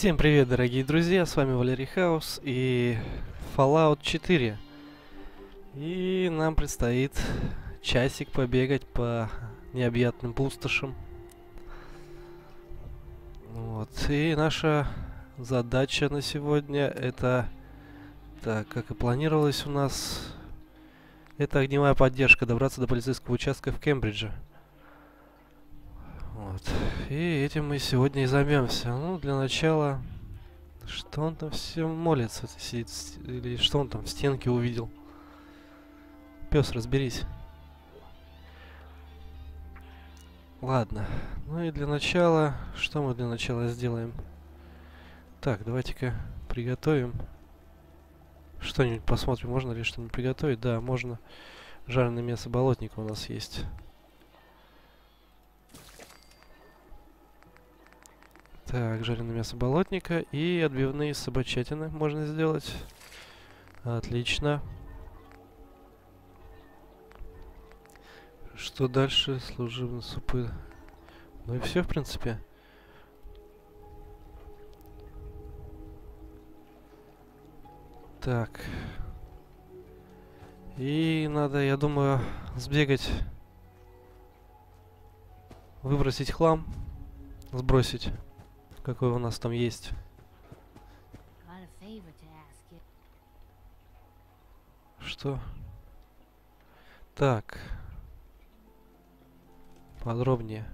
Всем привет, дорогие друзья, с вами Валерий Хаус и Fallout 4. И нам предстоит часик побегать по необъятным пустошам. Вот, и наша задача на сегодня это, так, как и планировалось у нас, это огневая поддержка, добраться до полицейского участка в Кембридже. Вот. И этим мы сегодня и займемся. Ну, для начала... Что он там все молится? Сидит, или что он там в стенке увидел? Пес, разберись. Ладно. Ну и для начала... Что мы для начала сделаем? Так, давайте-ка приготовим. Что-нибудь посмотрим, можно ли что-нибудь приготовить? Да, можно. Жареное мясо болотника у нас есть. Так, жареное мясо болотника и отбивные собачатины можно сделать. Отлично. Что дальше? Служебные супы. Ну и все, в принципе. Так. И надо, я думаю, сбегать. Выбросить хлам. Сбросить какой у нас там есть. Что? Так. Подробнее.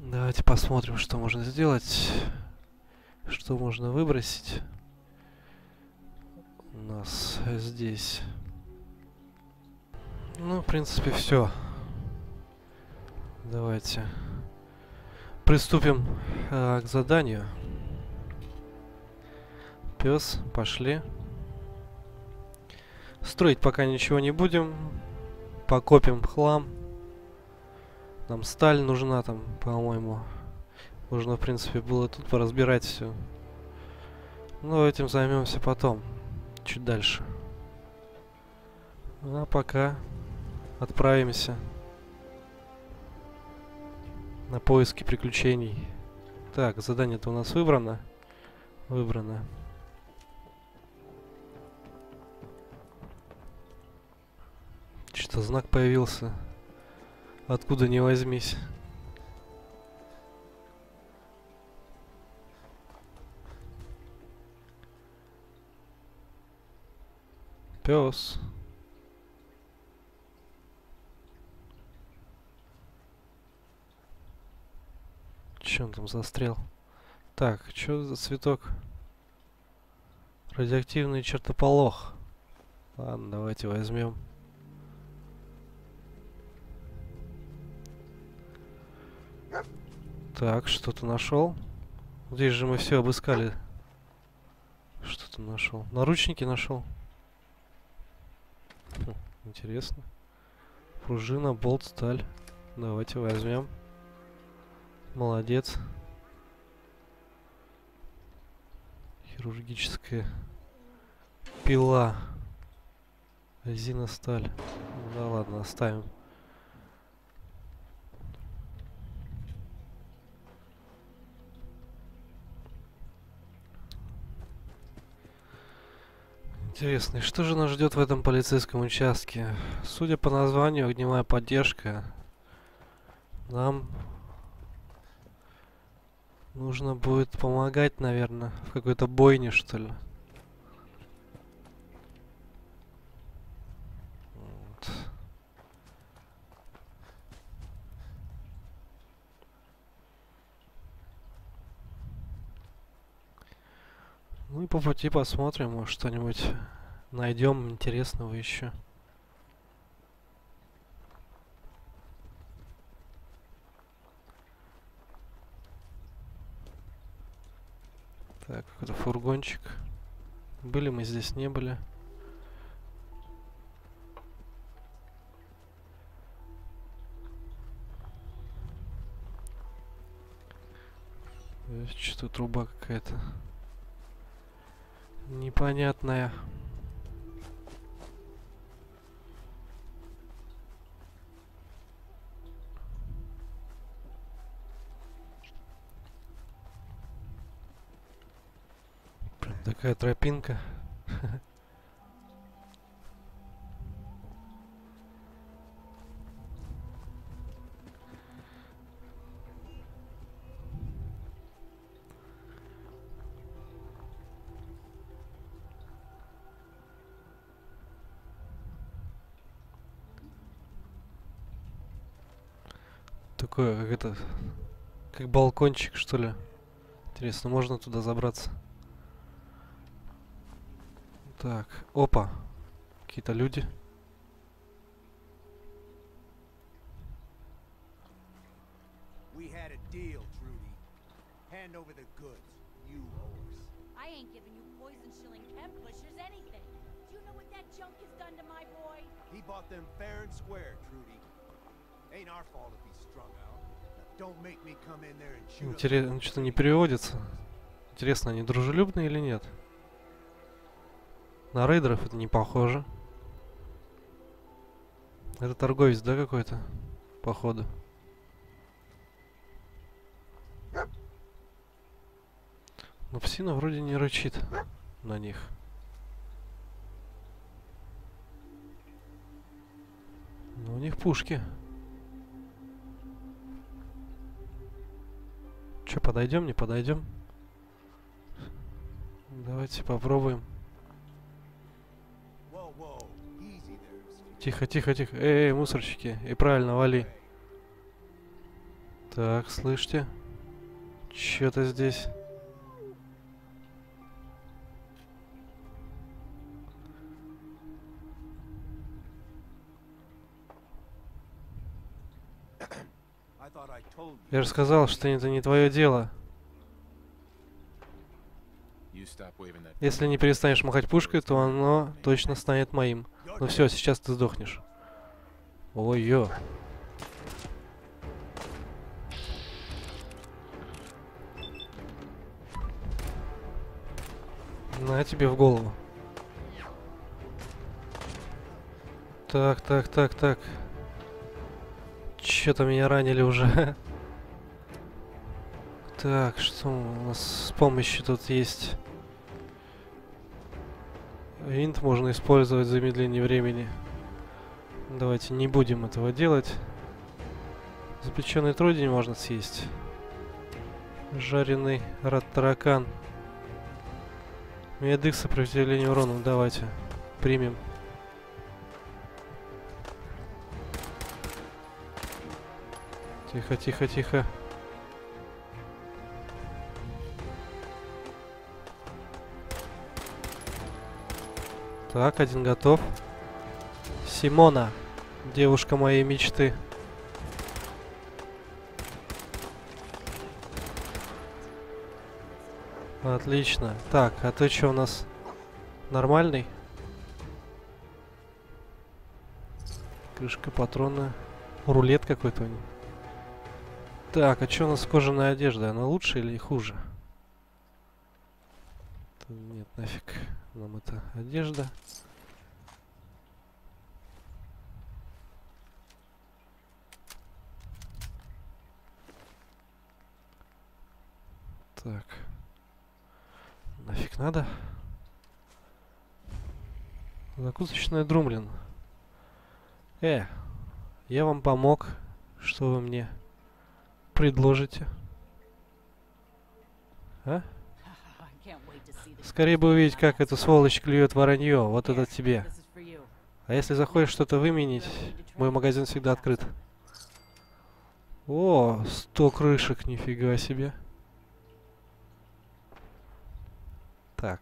Давайте посмотрим, что можно сделать. Что можно выбросить. У нас здесь. Ну, в принципе, все. Давайте приступим э, к заданию. Пес, пошли. Строить пока ничего не будем. Покопим хлам. Нам сталь нужна там, по-моему. Можно, в принципе, было тут поразбирать все. Но этим займемся потом. Чуть дальше. А пока отправимся на поиски приключений. Так, задание-то у нас выбрано. Выбрано. Что-то знак появился. Откуда не возьмись. Пес. Че он там застрял? Так, что за цветок? Радиоактивный чертополох. Ладно, давайте возьмем. Так, что-то нашел. Здесь же мы все обыскали. Что-то нашел. Наручники нашел. Хм, интересно. Пружина, болт, сталь. Давайте возьмем. Молодец. Хирургическая пила. Резина сталь. Да ладно, оставим. Интересно, и что же нас ждет в этом полицейском участке? Судя по названию, огневая поддержка. Нам Нужно будет помогать, наверное, в какой-то бойне, что ли. Вот. Ну и по пути посмотрим, может что-нибудь найдем интересного еще. Так, какой-то фургончик. Были мы здесь, не были. Что-то труба какая-то. Непонятная. Такая тропинка. Такое, как это, как балкончик, что ли. Интересно, можно туда забраться? Так, опа. Какие-то люди. Hand over the goods. You owe us. I ain't giving you poison shilling chem pushers anything. Do you know what that junk has done to my boy? He bought them fair and square, Trudy. Ain't our fault if he's strung out. Don't make me come in there and shoot. Интересно, ну, что-то не переводится. Интересно, они дружелюбные или нет? На рейдеров это не похоже. Это торговец, да, какой-то? Походу. Но псина вроде не рычит на них. Но у них пушки. Че, подойдем, не подойдем? Давайте попробуем. Тихо, тихо, тихо. Эй, эй, мусорщики. И правильно, вали. Так, слышите? Че-то здесь. Я же сказал, что это не твое дело. Если не перестанешь махать пушкой, то оно точно станет моим. Ну все, сейчас ты сдохнешь. Ой-ё. На тебе в голову. Так, так, так, так. Чё-то меня ранили уже. Так, что у нас с помощью тут есть? Винт можно использовать замедление времени. Давайте не будем этого делать. Запеченный трудень можно съесть. Жареный рад таракан. Медых сопротивление урону. Давайте. Примем. Тихо, тихо, тихо. Так, один готов. Симона, девушка моей мечты. Отлично. Так, а ты что у нас? Нормальный? Крышка патронная. Рулет какой-то у него. Так, а что у нас с кожаной одеждой? Она лучше или хуже? Нет, нафиг нам эта одежда. Так. Нафиг надо. Закусочная Друмлин. Э, я вам помог. Что вы мне предложите? А? Скорее бы увидеть, как эта сволочь клюет воронье. Вот это тебе. А если захочешь что-то выменить, мой магазин всегда открыт. О, сто крышек, нифига себе. Так,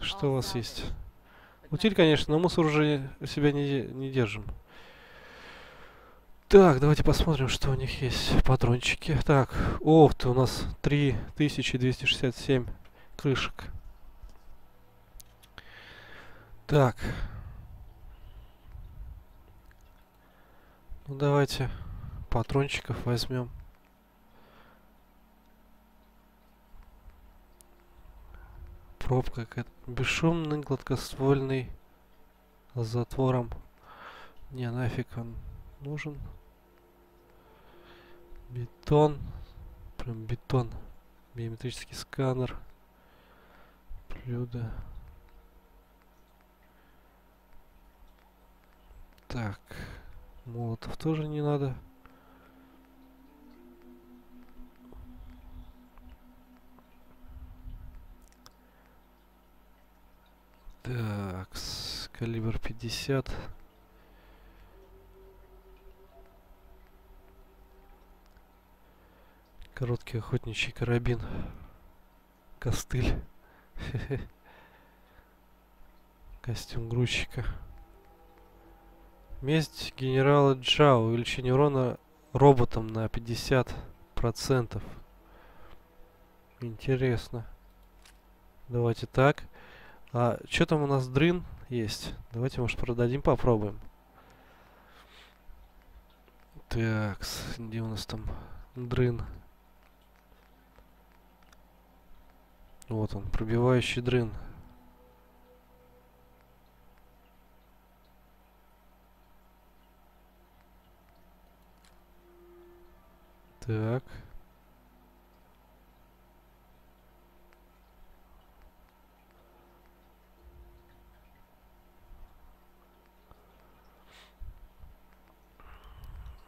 что у вас есть? Утиль, конечно, но мусор уже у себя не, не держим. Так, давайте посмотрим, что у них есть. Патрончики. Так, ох ты, у нас 3267 крышек. Так. Ну давайте патрончиков возьмем. Пробка какая-то. Бесшумный, гладкоствольный. С затвором. Не, нафиг он нужен. Бетон. Прям бетон. Биометрический сканер. Блюдо. Так. Молотов тоже не надо. Так, калибр 50. Короткий охотничий карабин. Костыль. Костюм грузчика. Месть генерала Джао. Увеличение урона роботом на 50%. Интересно. Давайте так. А что там у нас дрын есть? Давайте, может, продадим, попробуем. Так, где у нас там дрын? Вот он, пробивающий дрын. Так.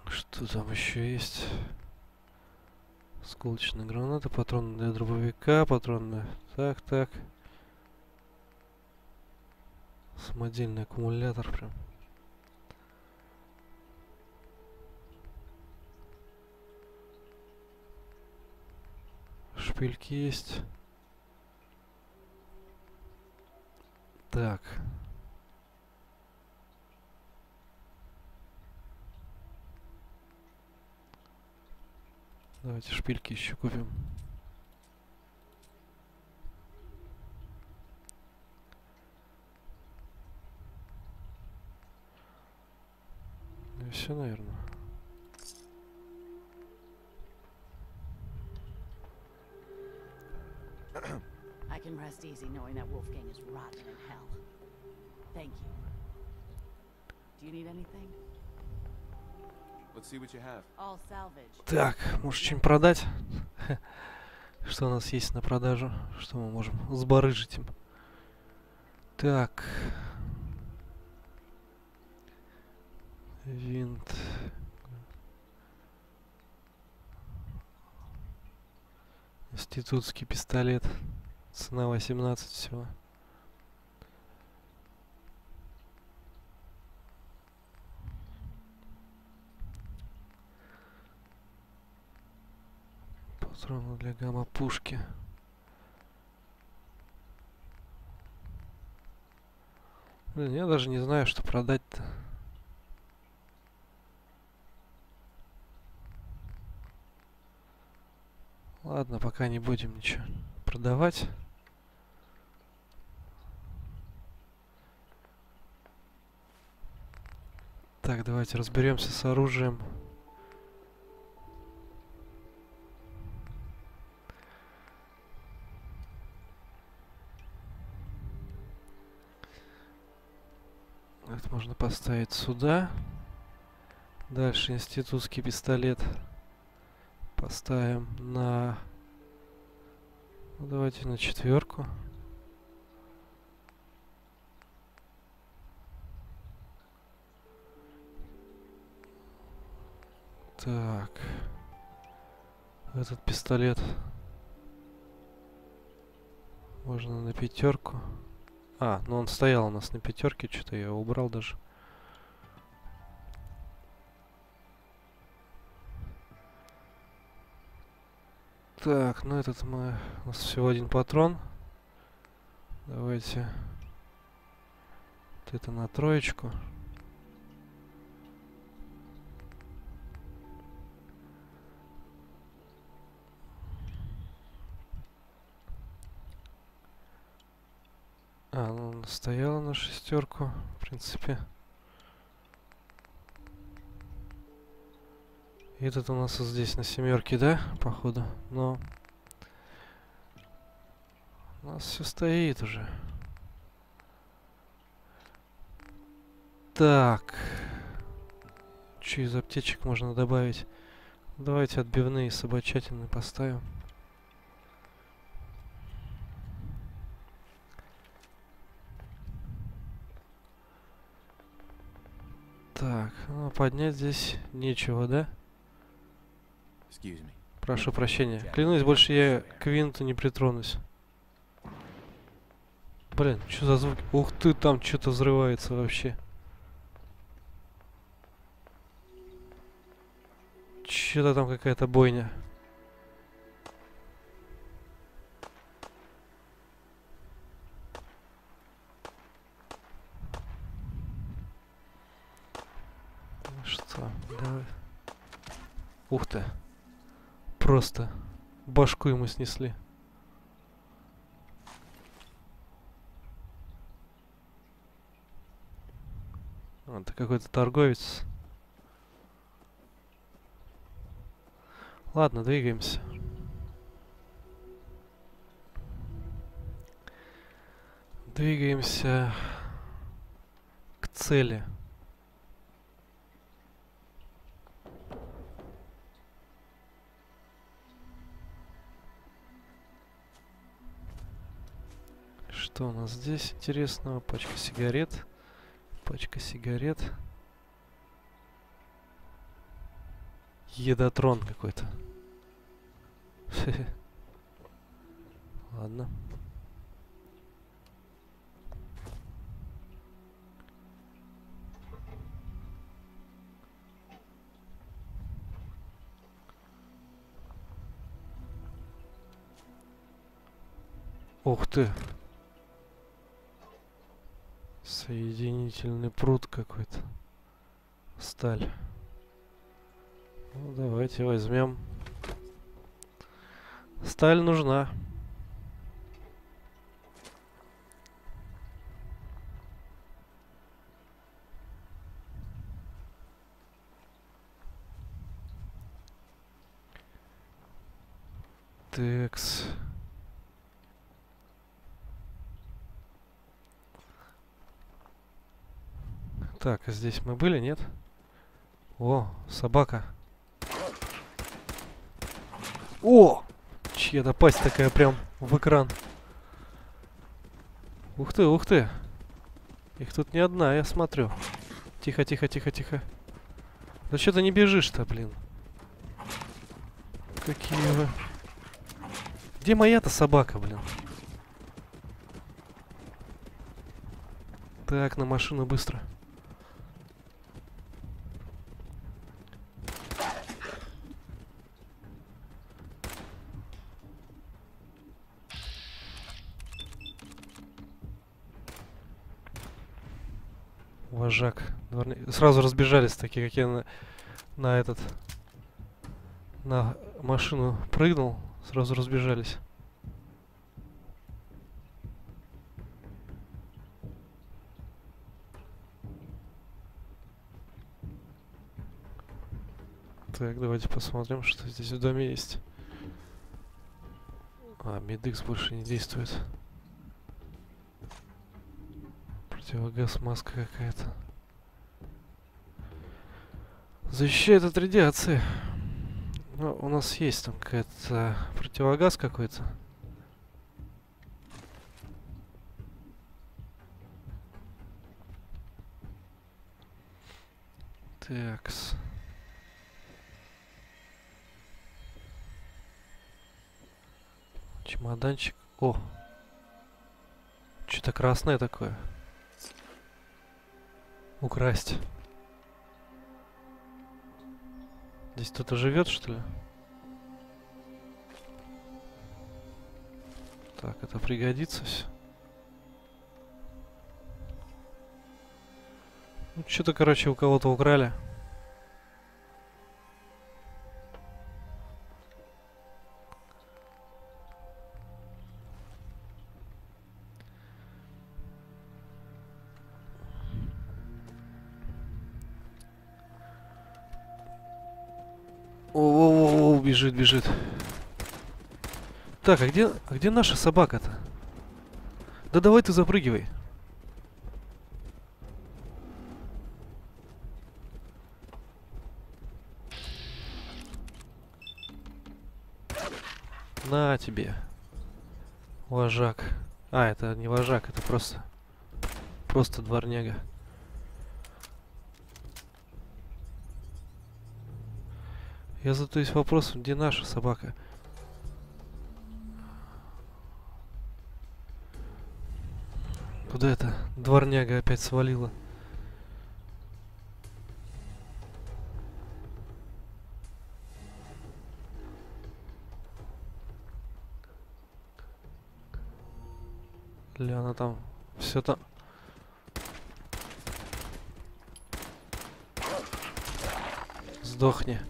Что там еще есть? Сколочная граната, патрон для дробовика, патронная... Так, так. Самодельный аккумулятор прям. Шпильки есть. Так. Давайте шпильки еще купим. Ну и все, наверное. Thank you. Do you need anything? Так, может что-нибудь продать? Что у нас есть на продажу? Что мы можем сбарыжить им? Так. Винт. Институтский пистолет. Цена 18 всего. Патроны для гамма-пушки. Блин, я даже не знаю, что продать-то. Ладно, пока не будем ничего продавать. Так, давайте разберемся с оружием. Это можно поставить сюда. Дальше институтский пистолет поставим на... Ну, давайте на четверку. Так. Этот пистолет можно на пятерку. А, ну он стоял у нас на пятерке, что-то я убрал даже. Так, ну этот мы... У нас всего один патрон. Давайте... Вот это на троечку. А, ну стояла на шестерку, в принципе. И этот у нас вот здесь на семерке, да, походу. Но у нас все стоит уже. Так. Что из аптечек можно добавить? Давайте отбивные собачатины поставим. Так, ну, поднять здесь нечего, да? Прошу прощения. Клянусь, больше я к винту не притронусь. Блин, что за звук? Ух ты, там что-то взрывается вообще. Что-то там какая-то бойня. Ух ты. Просто башку ему снесли. Это какой-то торговец. Ладно, двигаемся. Двигаемся к цели. Что у нас здесь интересного? Пачка сигарет. Пачка сигарет. Едотрон какой-то. Ладно. Ух ты. Соединительный пруд какой-то. Сталь. Ну, давайте возьмем. Сталь нужна. Текс. Так, а здесь мы были, нет? О, собака. О! Чья-то пасть такая прям в экран. Ух ты, ух ты. Их тут не одна, я смотрю. Тихо, тихо, тихо, тихо. Да что ты не бежишь-то, блин? Какие вы... Где моя-то собака, блин? Так, на машину быстро. Вожак. Дворня- Сразу разбежались такие, как я на, на этот... На машину прыгнул. Сразу разбежались. Так, давайте посмотрим, что здесь в доме есть. А, медикс больше не действует. Противогаз, маска какая-то. Защищает от радиации. Ну, у нас есть там какая-то противогаз какой-то. Такс. Чемоданчик. О! Что-то красное такое. Украсть. Здесь кто-то живет, что ли? Так, это пригодится все. Ну, что-то, короче, у кого-то украли. Бежит, бежит. Так, а где, а где наша собака-то? Да давай ты запрыгивай. На тебе. Вожак. А, это не вожак, это просто... Просто дворняга. Я задаюсь вопросом, где наша собака? Куда это дворняга опять свалила? Или она там все там... Сдохни.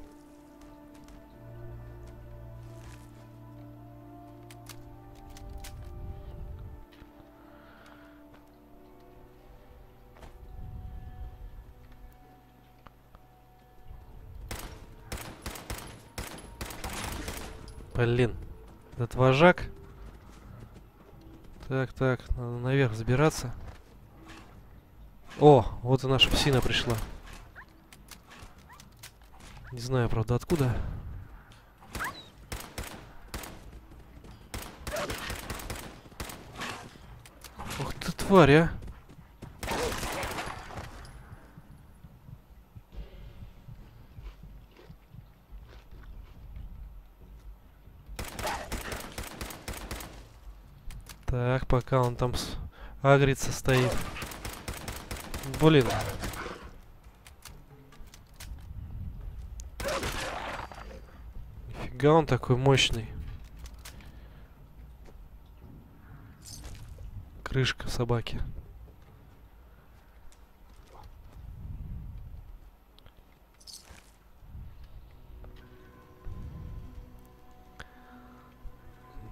Блин, этот вожак. Так, так, надо наверх забираться. О, вот и наша псина пришла. Не знаю, правда, откуда. Ух ты, тварь, а! Так, пока он там с... агрится стоит. Блин. Нифига он такой мощный. Крышка собаки.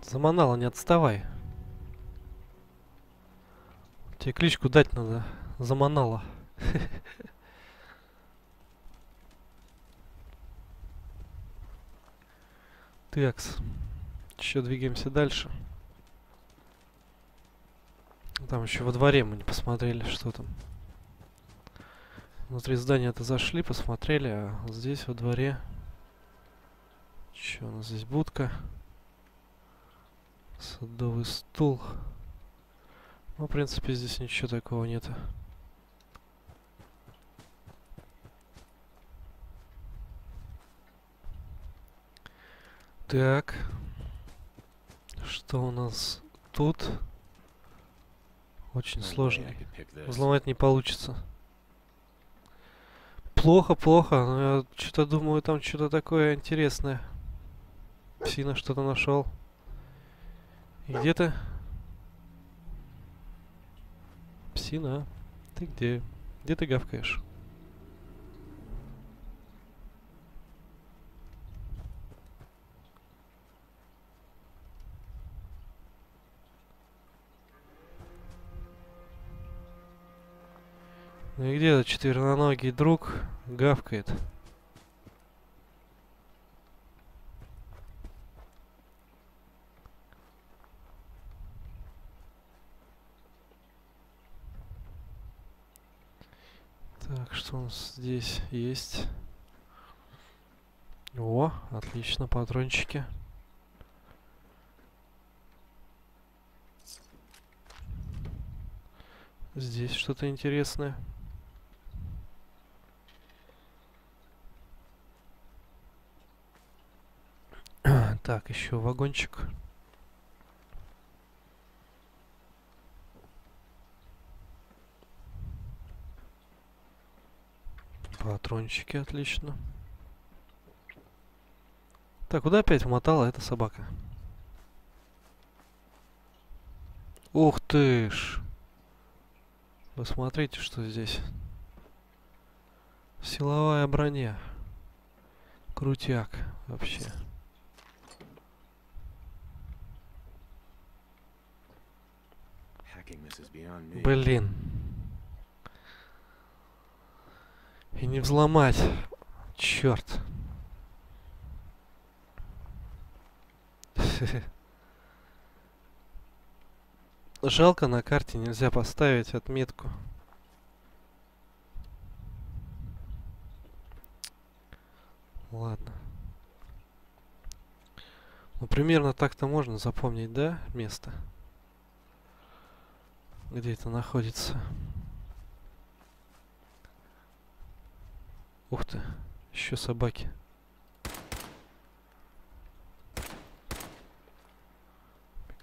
Заманала, не отставай. Тебе кличку дать надо. Заманала. Такс. Еще двигаемся дальше. Там еще во дворе мы не посмотрели, что там. Внутри здания-то зашли, посмотрели, а здесь во дворе... Че у нас здесь будка? Садовый стул. Ну, в принципе, здесь ничего такого нет. Так. Что у нас тут? Очень сложно. Взломать не получится. Плохо, плохо, но я что-то думаю, там что-то такое интересное. Псина что-то нашел. И где ты? Псина, ты где? Где ты гавкаешь? Ну и где этот четвероногий друг гавкает? Так, что у нас здесь есть? О, отлично, патрончики. Здесь что-то интересное. Так, еще вагончик. Патрончики, отлично. Так, куда опять умотала эта собака? Ух ты ж! Вы смотрите, что здесь. Силовая броня. Крутяк вообще. Блин. И не взломать. Черт. Жалко, на карте нельзя поставить отметку. Ладно. Ну, примерно так-то можно запомнить, да, место? Где это находится? Ух ты, еще собаки.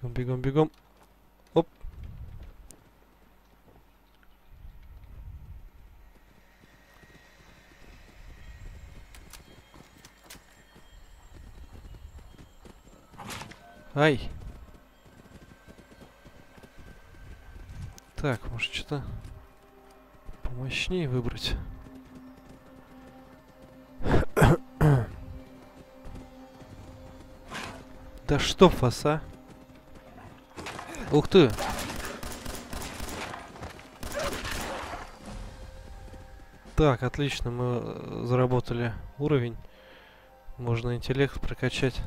Бегом, бегом, бегом. Оп. Ай. Так, может что-то помощнее выбрать. Да чтоб вас, а? Ух ты! Так, отлично, мы э, заработали уровень. Можно интеллект прокачать.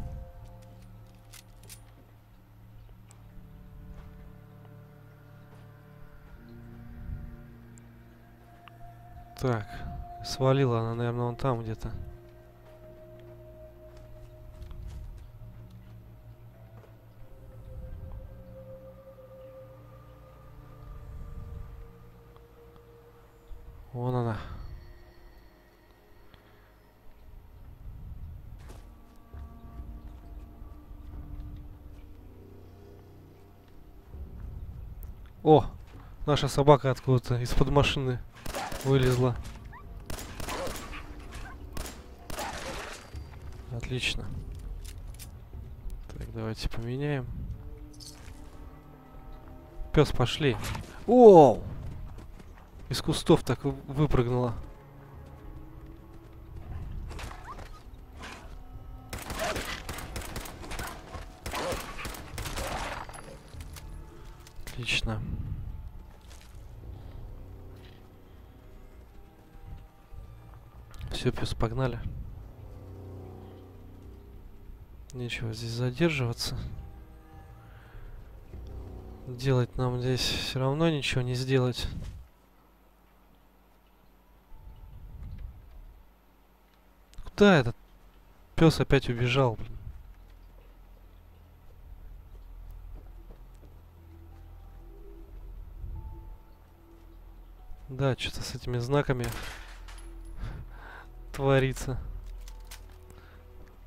Так, свалила она, наверное, вон там где-то. Наша собака откуда-то из-под машины вылезла. Отлично. Так, давайте поменяем. Пес, пошли. Оу! Из кустов так вы- выпрыгнула. Отлично. Все, пес, погнали. Нечего здесь задерживаться. Делать нам здесь все равно ничего не сделать. Куда этот пес опять убежал, блин? Да, что-то с этими знаками творится.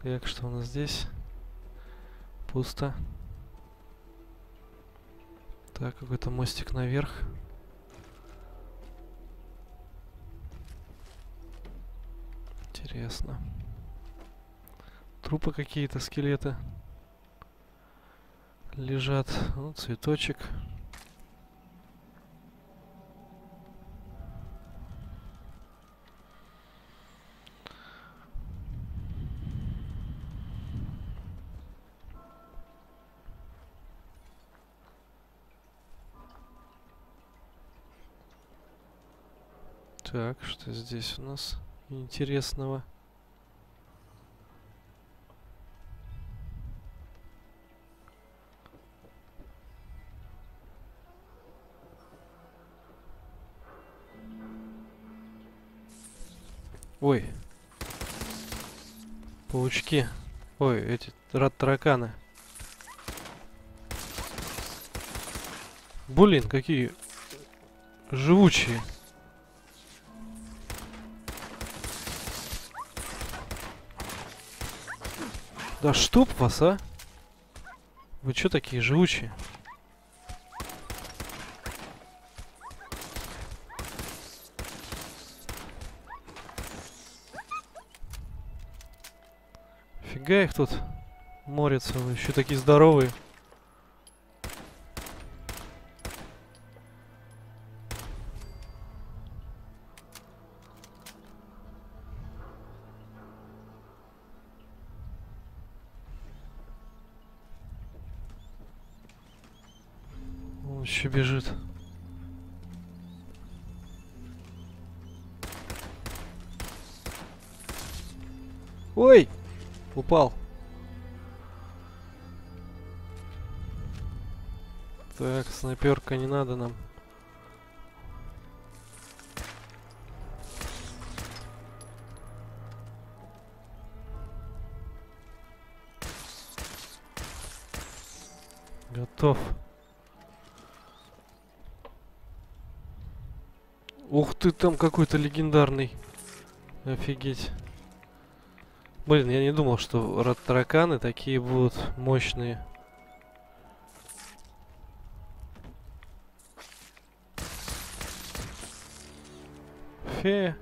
Так, что у нас здесь? Пусто. Так, какой-то мостик наверх. Интересно. Трупы какие-то, скелеты. Лежат. Ну, цветочек. Так, что здесь у нас интересного? Ой. Паучки. Ой, эти рад тараканы. Блин, какие живучие. Да чтоб вас, а? Вы чё такие живучие? Фига их тут морятся, вы еще такие здоровые. Так, снайперка не надо нам. Готов. Ух ты, там какой-то легендарный. Офигеть. Блин, я не думал, что ра- тараканы такие будут мощные. Трофеи.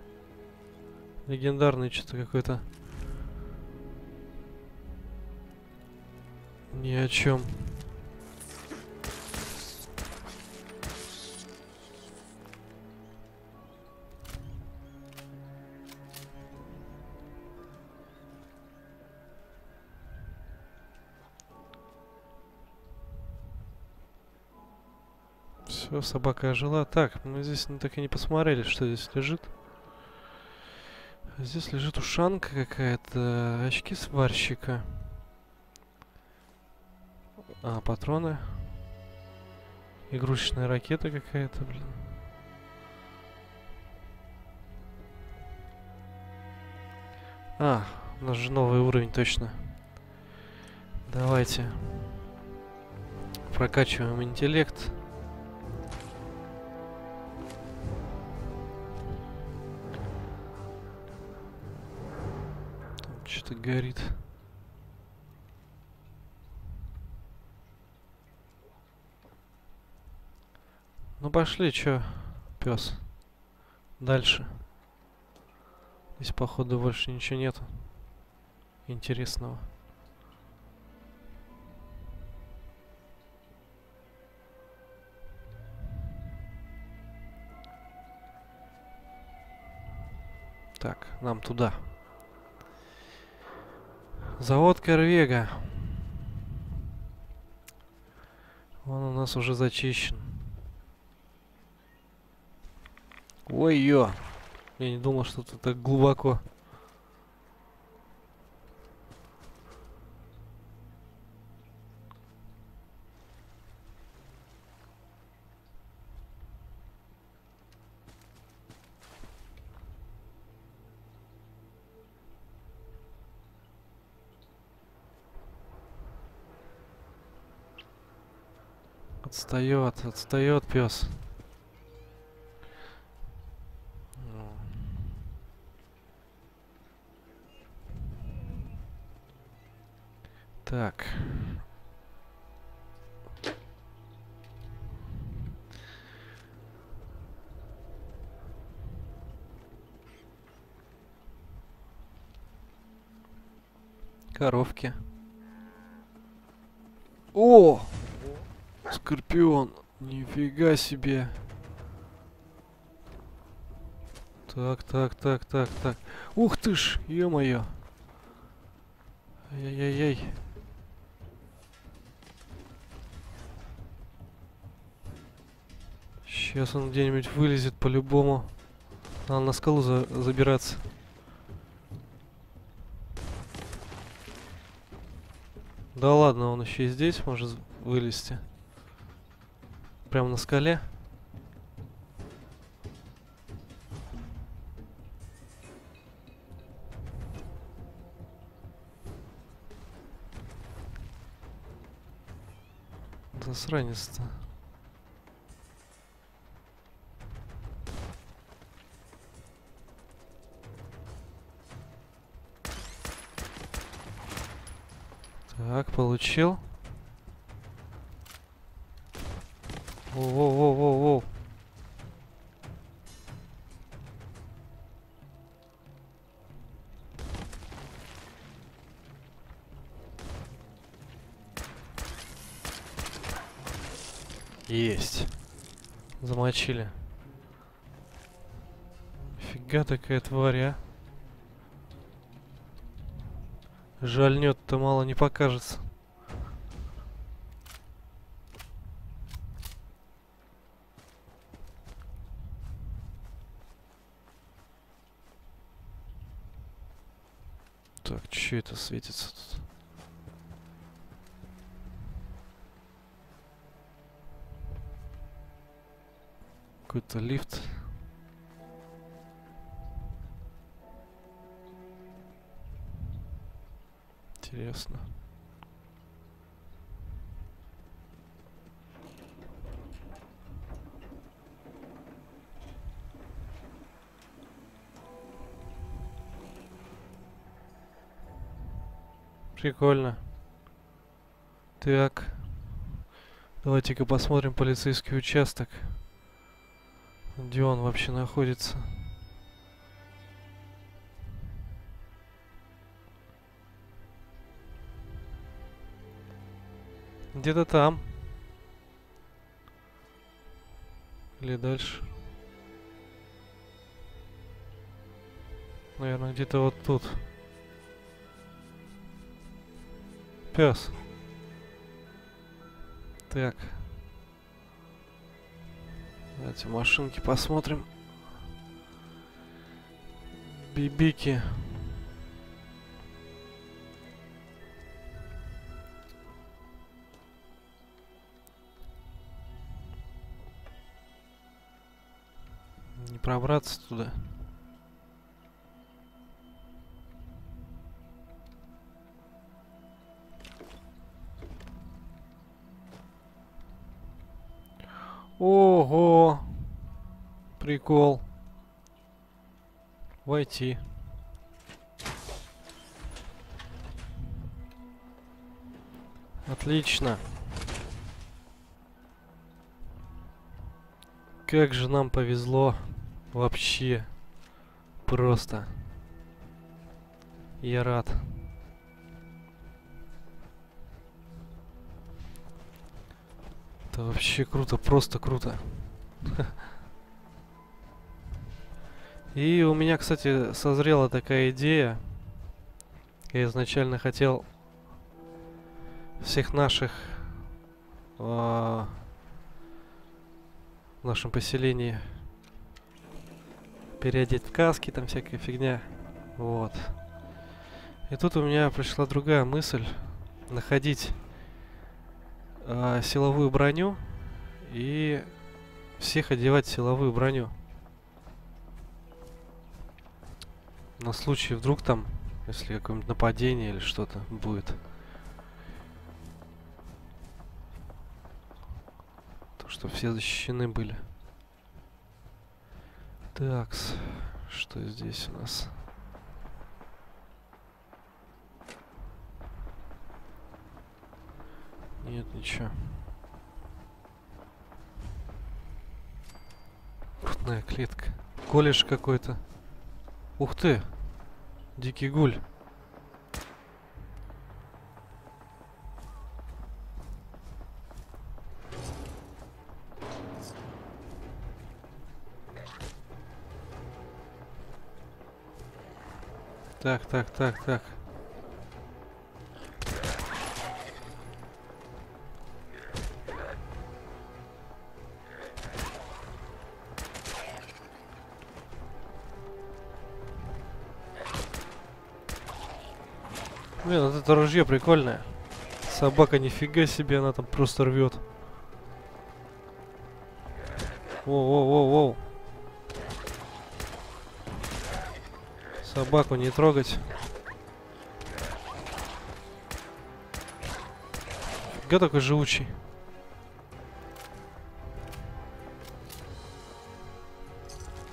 Легендарный что-то какой-то. Ни о чем. Все, собака ожила. Так, мы здесь ну, так и не посмотрели, что здесь лежит. Здесь лежит ушанка какая-то, очки сварщика. А, патроны. Игрушечная ракета какая-то, блин. А, у нас же новый уровень, точно. Давайте. Прокачиваем интеллект. Что-то горит. Ну пошли, чё, пес. Дальше. Здесь, походу, больше ничего нету. Интересного. Так, нам туда. Завод Корвега. Он у нас уже зачищен. Ой-ё. Я не думал, что тут так глубоко. Отстает, отстает пес. Так. Коровки. О! Скорпион. Нифига себе. Так, так, так, так, так. Ух ты ж, ё-моё. Ай-яй-яй. Сейчас он где-нибудь вылезет по-любому. Надо на скалу за забираться. Да ладно, он еще и здесь может вылезти. Прямо на скале. Засранец-то. Так, получил. Воу-воу-воу-воу-воу. Есть. Замочили. Фига такая тварь, а. Жальнет-то мало не покажется. Так, что это светится тут? Какой-то лифт. Интересно. Прикольно. Так. Давайте-ка посмотрим полицейский участок. Где он вообще находится? Где-то там. Или дальше. Наверное, где-то вот тут. Пес. Так. Давайте машинки посмотрим. Бибики. Не пробраться туда. Ого! Прикол. Войти. Отлично. Как же нам повезло. Вообще. Просто. Я рад. Это вообще круто, просто круто. И у меня, кстати, созрела такая идея. Я изначально хотел всех наших а, в нашем поселении переодеть в каски, там всякая фигня. Вот. И тут у меня пришла другая мысль. Находить а, силовую броню и всех одевать силовую броню. На случай вдруг там, если какое-нибудь нападение или что-то будет. То, что все защищены были. Такс, что здесь у нас? Нет, ничего. Крутная клетка. Колледж какой-то. Ух ты! Дикий гуль. Так, так, так, так. Блин, вот это ружье прикольное. Собака нифига себе, она там просто рвет. Воу-воу-воу-воу. Собаку не трогать. Фига такой живучий.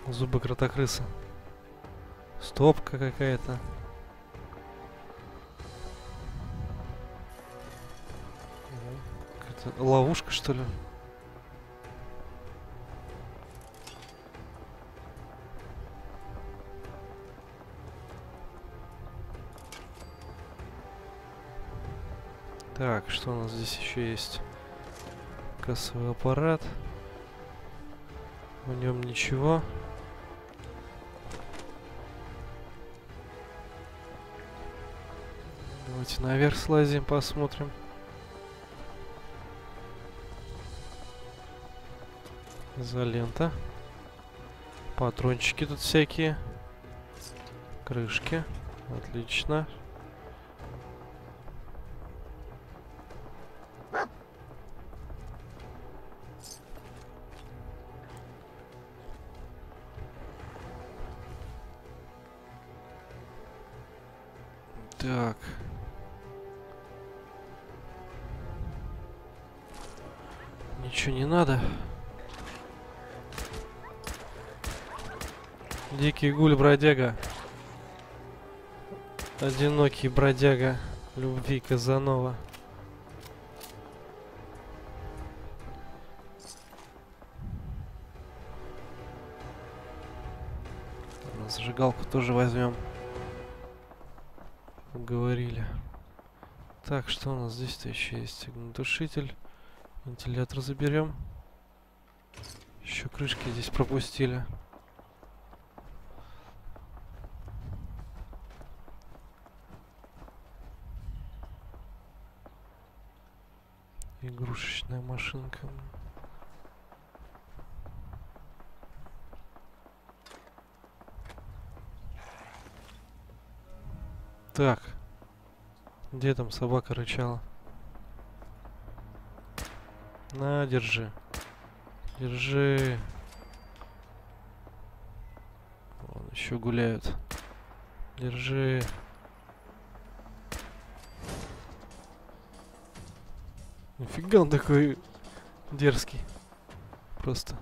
Зубы кротокрыса. Стопка какая-то. Ловушка, что ли? Так, что у нас здесь еще есть? Кассовый аппарат. В нем ничего. Давайте наверх слазим, посмотрим. Изолента. Патрончики тут всякие. Крышки. Отлично. Бродяга. Одинокий бродяга любви Казанова. Зажигалку тоже возьмем. Говорили. Так, что у нас здесь-то еще есть? Огнетушитель. Вентилятор заберем. Еще крышки здесь пропустили. Машинка. Так. Где там собака рычала? На, держи. Держи. Вон еще гуляют. Держи. Нифига он такой дерзкий. Просто.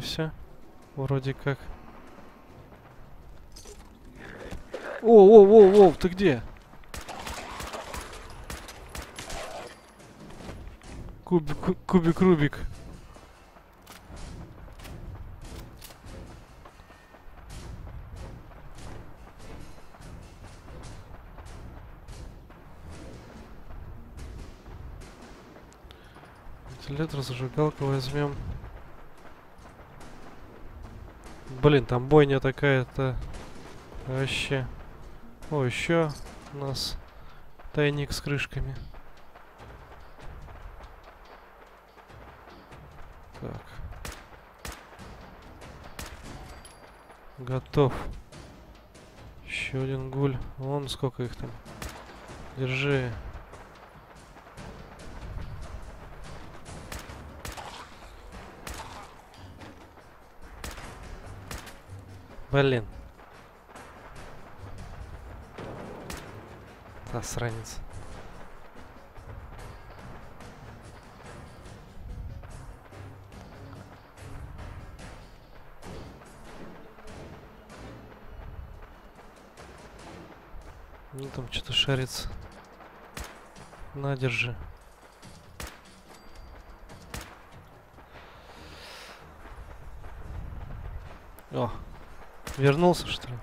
Все. Вроде как. О, о, о, о, ты где? Кубик, ку- кубик, Рубик. Вентилятор, зажигалку возьмем. Блин, там бойня такая-то. Вообще. О, еще у нас тайник с крышками. Так. Готов. Еще один гуль. Вон сколько их там. Держи. Блин. Засранец. Ну там что-то шарится. На, держи. Вернулся что ли?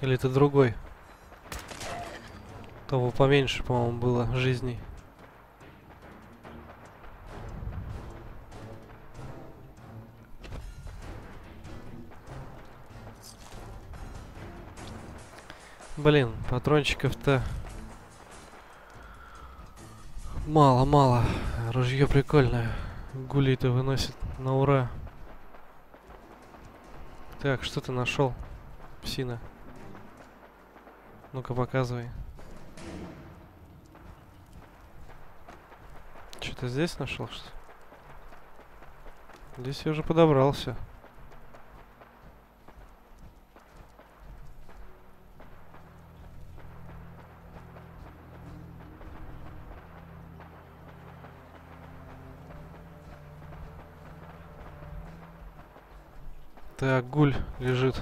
Или это другой? Того поменьше, по-моему, было жизней. Блин, патрончиков-то мало-мало. Ружье прикольное. Гулей-то выносит на ура. Так, что ты нашел, псина? Ну-ка, показывай. Что-то здесь нашел, что ли? Здесь я уже подобрался. Гуль лежит.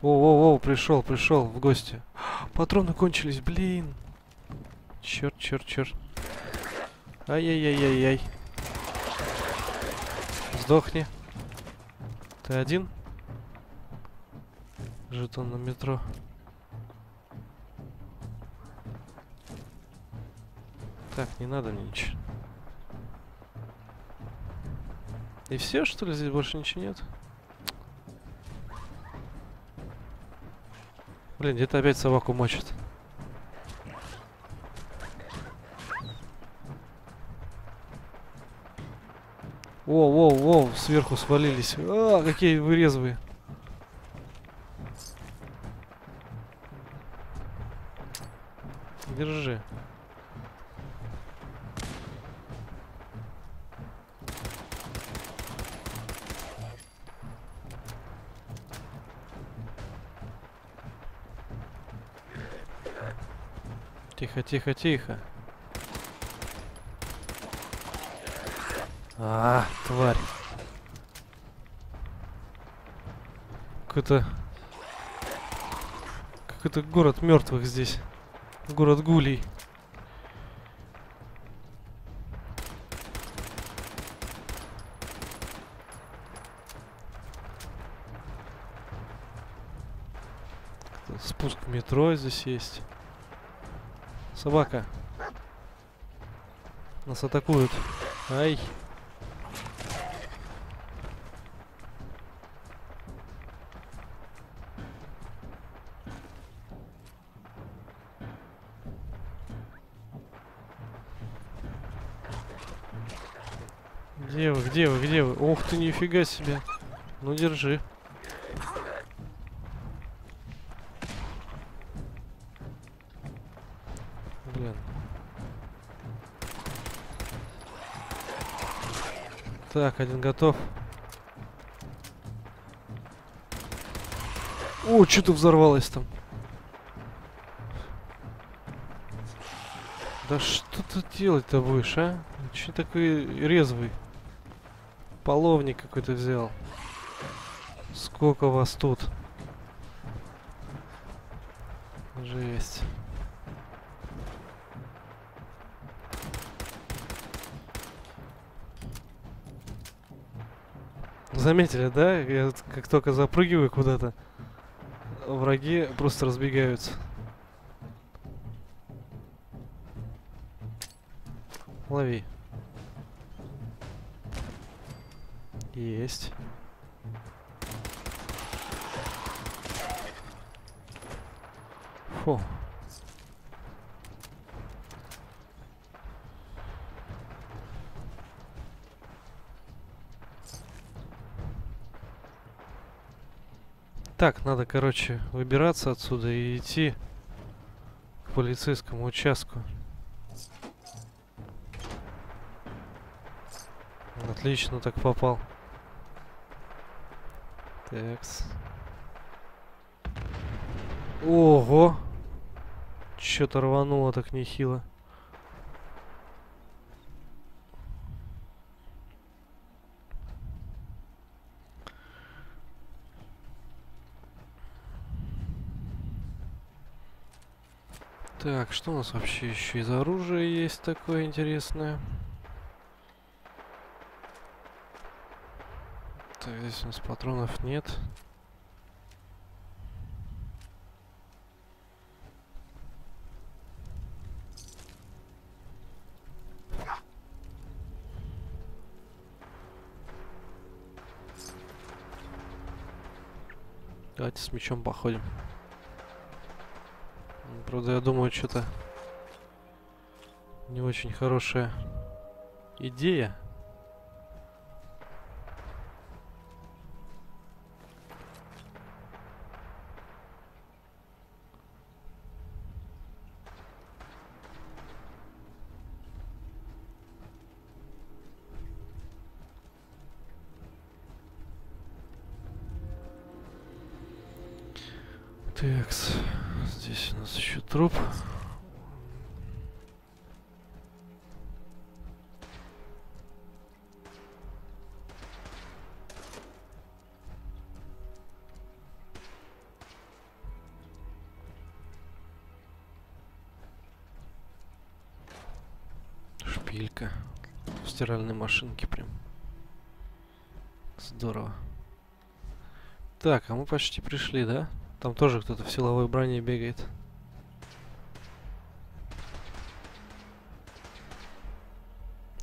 О-о-о, пришел, пришел в гости. Патроны кончились, блин. Черт, черт, черт. Ай-яй-яй-яй-яй. Сдохни. Ты один? Жетон на метро. Так, не надо мне ничего. И все, что ли, здесь больше ничего нет? Блин, где-то опять собаку мочат. О, во, во, сверху свалились. А, какие вы резвые. Держи. Тихо, тихо, тихо. А, тварь. Какой-то... Какой-то город мертвых здесь. Город гулей. Спуск метро здесь есть. Собака. Нас атакуют. Ай. Где вы, где вы, где вы? Ух ты, нифига себе. Ну, держи. Блин. Так, один готов. О, что-то взорвалось там. Да что ты делать-то будешь, а? Че такой резвый? Половник какой-то взял. Сколько вас тут? Заметили, да? Я как только запрыгиваю куда-то, враги просто разбегаются. Лови. Есть. Фу. Так, надо, короче, выбираться отсюда и идти к полицейскому участку. Отлично так попал. Такс. Ого! Чё-то рвануло так нехило. Так, что у нас вообще еще из оружия есть такое интересное? Так, здесь у нас патронов нет. Давайте с мечом походим. Правда, я думаю, что-то не очень хорошая идея. Стиральной машинке прям. Здорово. Так, а мы почти пришли, да? Там тоже кто-то в силовой броне бегает.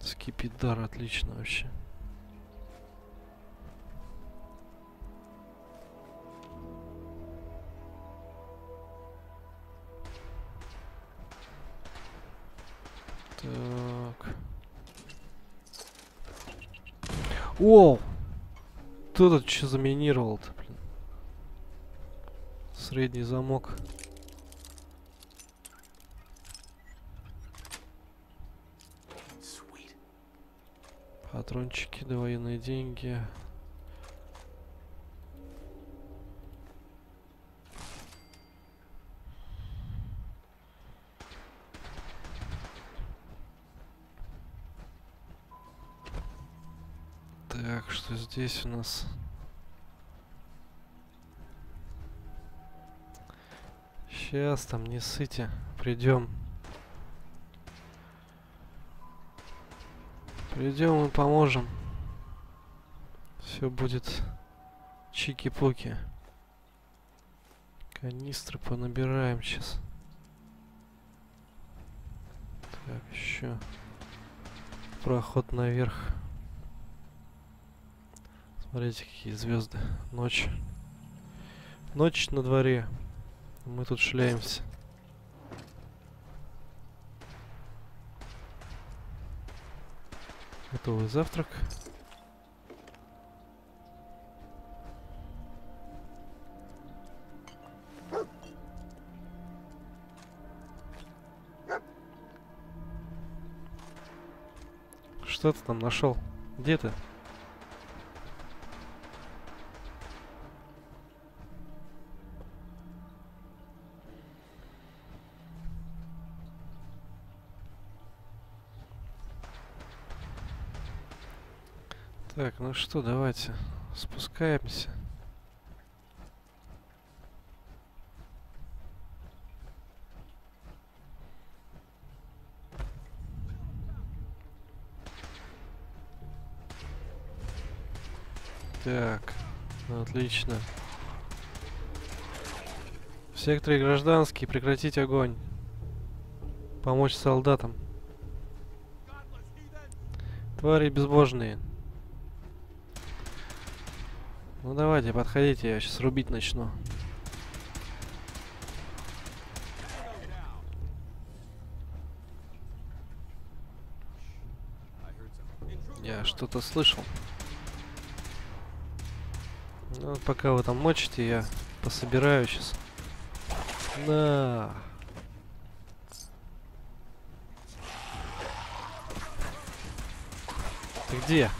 Скипидар, отлично вообще. О! Кто тут что заминировал-то, блин? Средний замок. Патрончики, да военные деньги. Здесь у нас? Сейчас там не сыте. Придем. Придем и поможем. Все будет чики-пуки. Канистры понабираем сейчас. Так, еще проход наверх. Смотрите, какие звезды. Ночь. Ночь на дворе. Мы тут шляемся. Готовый завтрак. Что ты там нашел? Где ты? Ну что, давайте спускаемся. Так, ну, отлично. В секторе гражданский прекратить огонь. Помочь солдатам. Твари безбожные. Ну давайте, подходите, я сейчас рубить начну. Я что-то слышал. Ну, пока вы там мочите, я пособираю сейчас. Да. Ты где?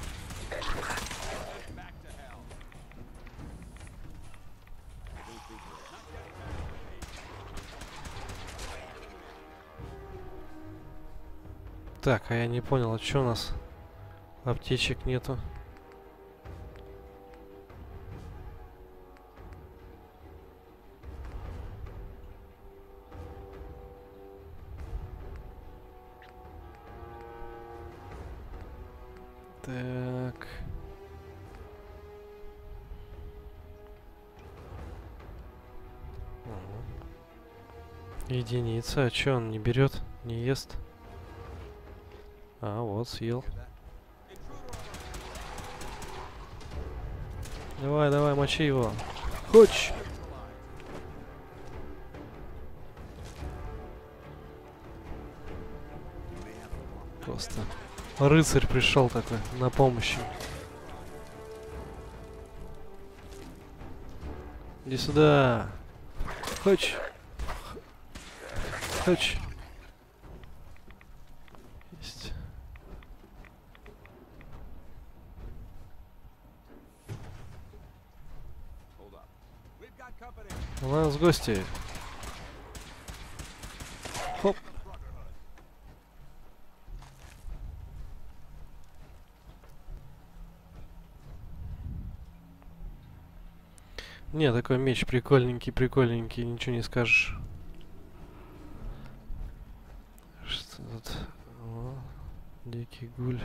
Так, а я не понял, а что у нас аптечек нету? Так. Единица, а чё он не берет, не ест? А, вот, съел. Давай, давай, мочи его. Хочешь? Просто рыцарь пришел такой на помощь. Иди сюда. Хочешь? Хочешь? Есть. У нас гости. Хоп. Не, такой меч прикольненький, прикольненький, ничего не скажешь. Что тут? О, дикий гуль.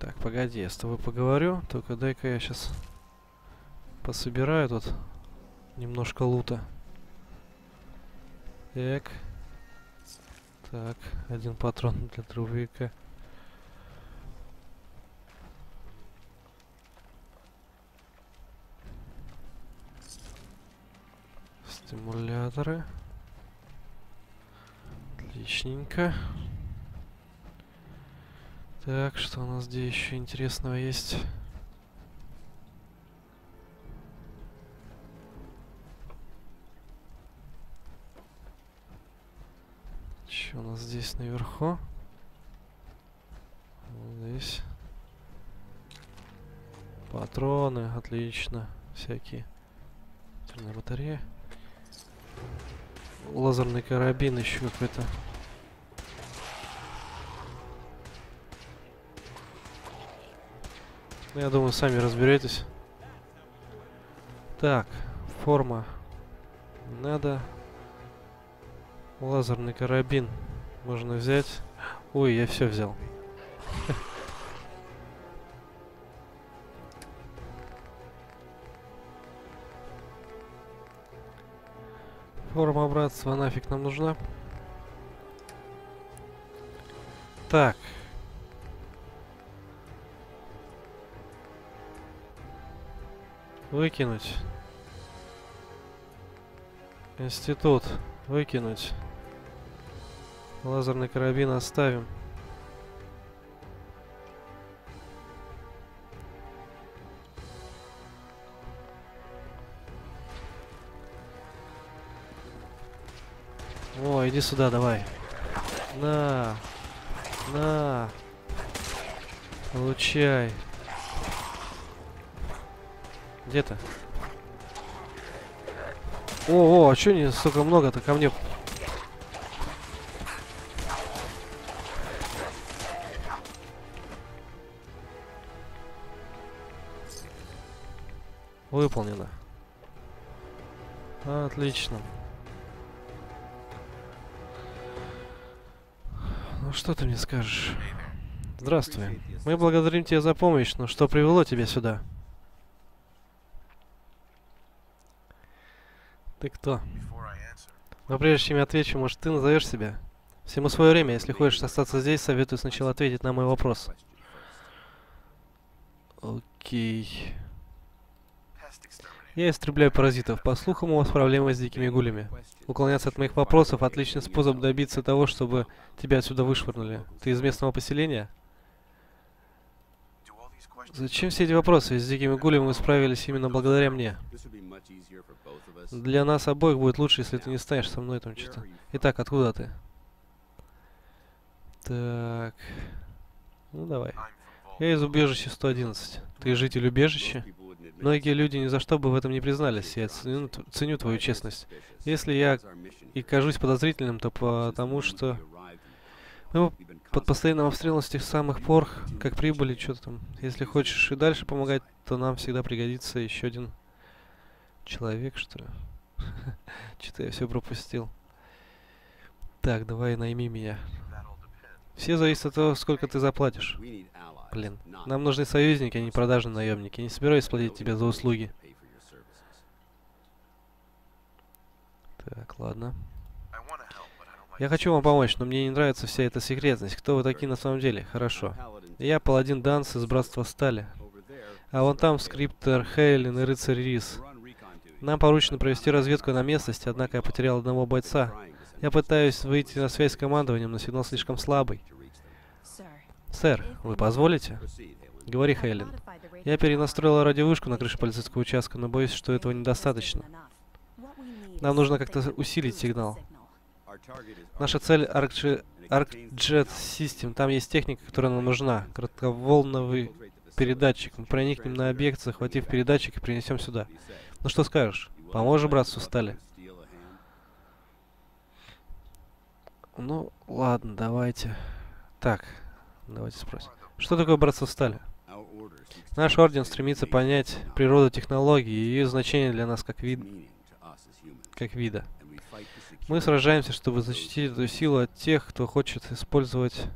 Так, погоди, я с тобой поговорю. Только дай-ка я сейчас пособираю тут немножко лута. Так. Так, один патрон для дробовика. Стимуляторы. Отличненько. Так, что у нас здесь еще интересного есть? Что у нас здесь наверху? Вот здесь. Патроны, отлично. Всякие. Батарея. лазерный карабин еще какой-то. Ну, Я думаю, сами разберетесь. Так, форма. Надо. Лазерный карабин. Можно взять. Ой, я все взял. Форма братства нафиг нам нужна. Так. Выкинуть. Институт. Выкинуть. Лазерный карабин оставим. О, иди сюда, давай. На. На. Получай. Где ты? О, о, а чё не столько много-то ко мне? Выполнено. Отлично. Ну что ты мне скажешь? Здравствуй. Мы благодарим тебя за помощь, но что привело тебя сюда? Ты кто? Но прежде чем я отвечу, может ты назовешь себя? Всему свое время, если хочешь остаться здесь, советую сначала ответить на мой вопрос. Окей. Я истребляю паразитов. По слухам, у вас проблемы с дикими гулями. Уклоняться от моих вопросов – отличный способ добиться того, чтобы тебя отсюда вышвырнули. Ты из местного поселения? Зачем все эти вопросы? С дикими гулями мы справились именно благодаря мне. Для нас обоих будет лучше, если ты не станешь со мной там что-то. Итак, откуда ты? Так. Ну давай. Я из убежища 111. Ты житель убежища? Многие люди ни за что бы в этом не признались. Я ценю, ценю твою честность. Если я и кажусь подозрительным, то потому что мы под постоянным обстрелом с тех самых пор, как прибыли, что-то там. Если хочешь и дальше помогать, то нам всегда пригодится еще один человек, что ли. Что-то я все пропустил. Так, давай найми меня. Все зависит от того, сколько ты заплатишь. Блин, нам нужны союзники, а не продажные наемники. Не собираюсь платить тебе за услуги. Так, ладно. Я хочу вам помочь, но мне не нравится вся эта секретность. Кто вы такие на самом деле? Хорошо. Я паладин Данс из Братства Стали. А вон там скриптор Хейлин и рыцарь Рис. Нам поручено провести разведку на местности, однако я потерял одного бойца. Я пытаюсь выйти на связь с командованием, но сигнал слишком слабый. Сэр, вы позволите? Говори, Хейлин. Я перенастроила радиовышку на крыше полицейского участка, но боюсь, что этого недостаточно. Нам нужно как-то усилить сигнал. Наша цель ArcJ ArcJet System. Там есть техника, которая нам нужна. Кратковолновый передатчик. Мы проникнем на объект, захватив передатчик и принесем сюда. Ну что скажешь? Поможешь братцу стали? Ну, ладно, давайте. Так, давайте спросим. Что такое братство стали? Наш орден стремится понять природу технологии и ее значение для нас как, вид, как вида. Мы сражаемся, чтобы защитить эту силу от тех, кто хочет использовать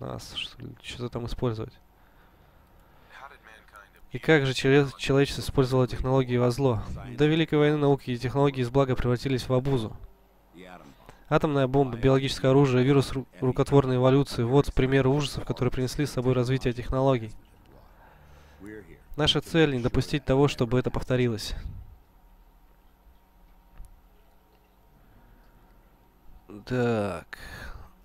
нас, что-то там использовать. И как же человечество использовало технологии во зло? До Великой войны науки и технологии из блага превратились в обузу. Атомная бомба, биологическое оружие, вирус ру- рукотворной эволюции – вот примеры ужасов, которые принесли с собой развитие технологий. Наша цель – не допустить того, чтобы это повторилось. Так,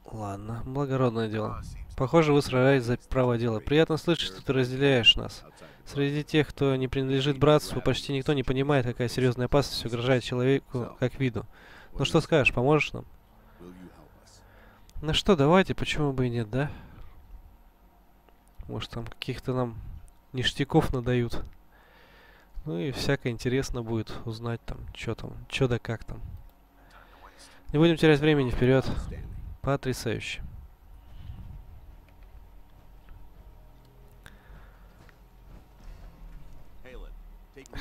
ладно, благородное дело. Похоже, вы сражаетесь за право дела. Приятно слышать, что ты разделяешь нас. Среди тех, кто не принадлежит братству, почти никто не понимает, какая серьезная опасность угрожает человеку как виду. Ну что скажешь, поможешь нам? Ну что, давайте, почему бы и нет, да? Может там каких-то нам ништяков надают. Ну и всякое интересно будет узнать там, что там, что да как там. Не будем терять времени, вперед. Потрясающе.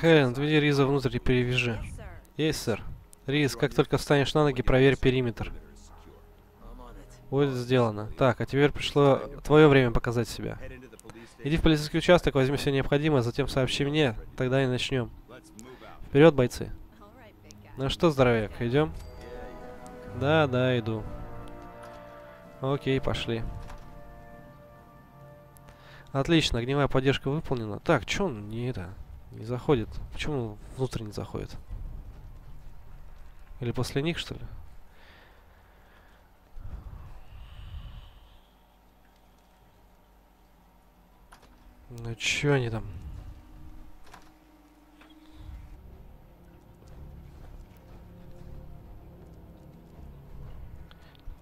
Хелен, отведи Риза внутрь и перевяжи. Есть, сэр. Риз, как только встанешь на ноги, проверь периметр. Будет сделано. Так, а теперь пришло твое время показать себя. Иди в полицейский участок, возьми все необходимое, затем сообщи мне, тогда и начнем. Вперед, бойцы. Ну что, здоровяк, идем? Да, да, иду. Окей, пошли. Отлично, огневая поддержка выполнена. Так, чё он не это, не заходит? Почему внутрь не заходит? Или после них, что ли? Ну чё они там?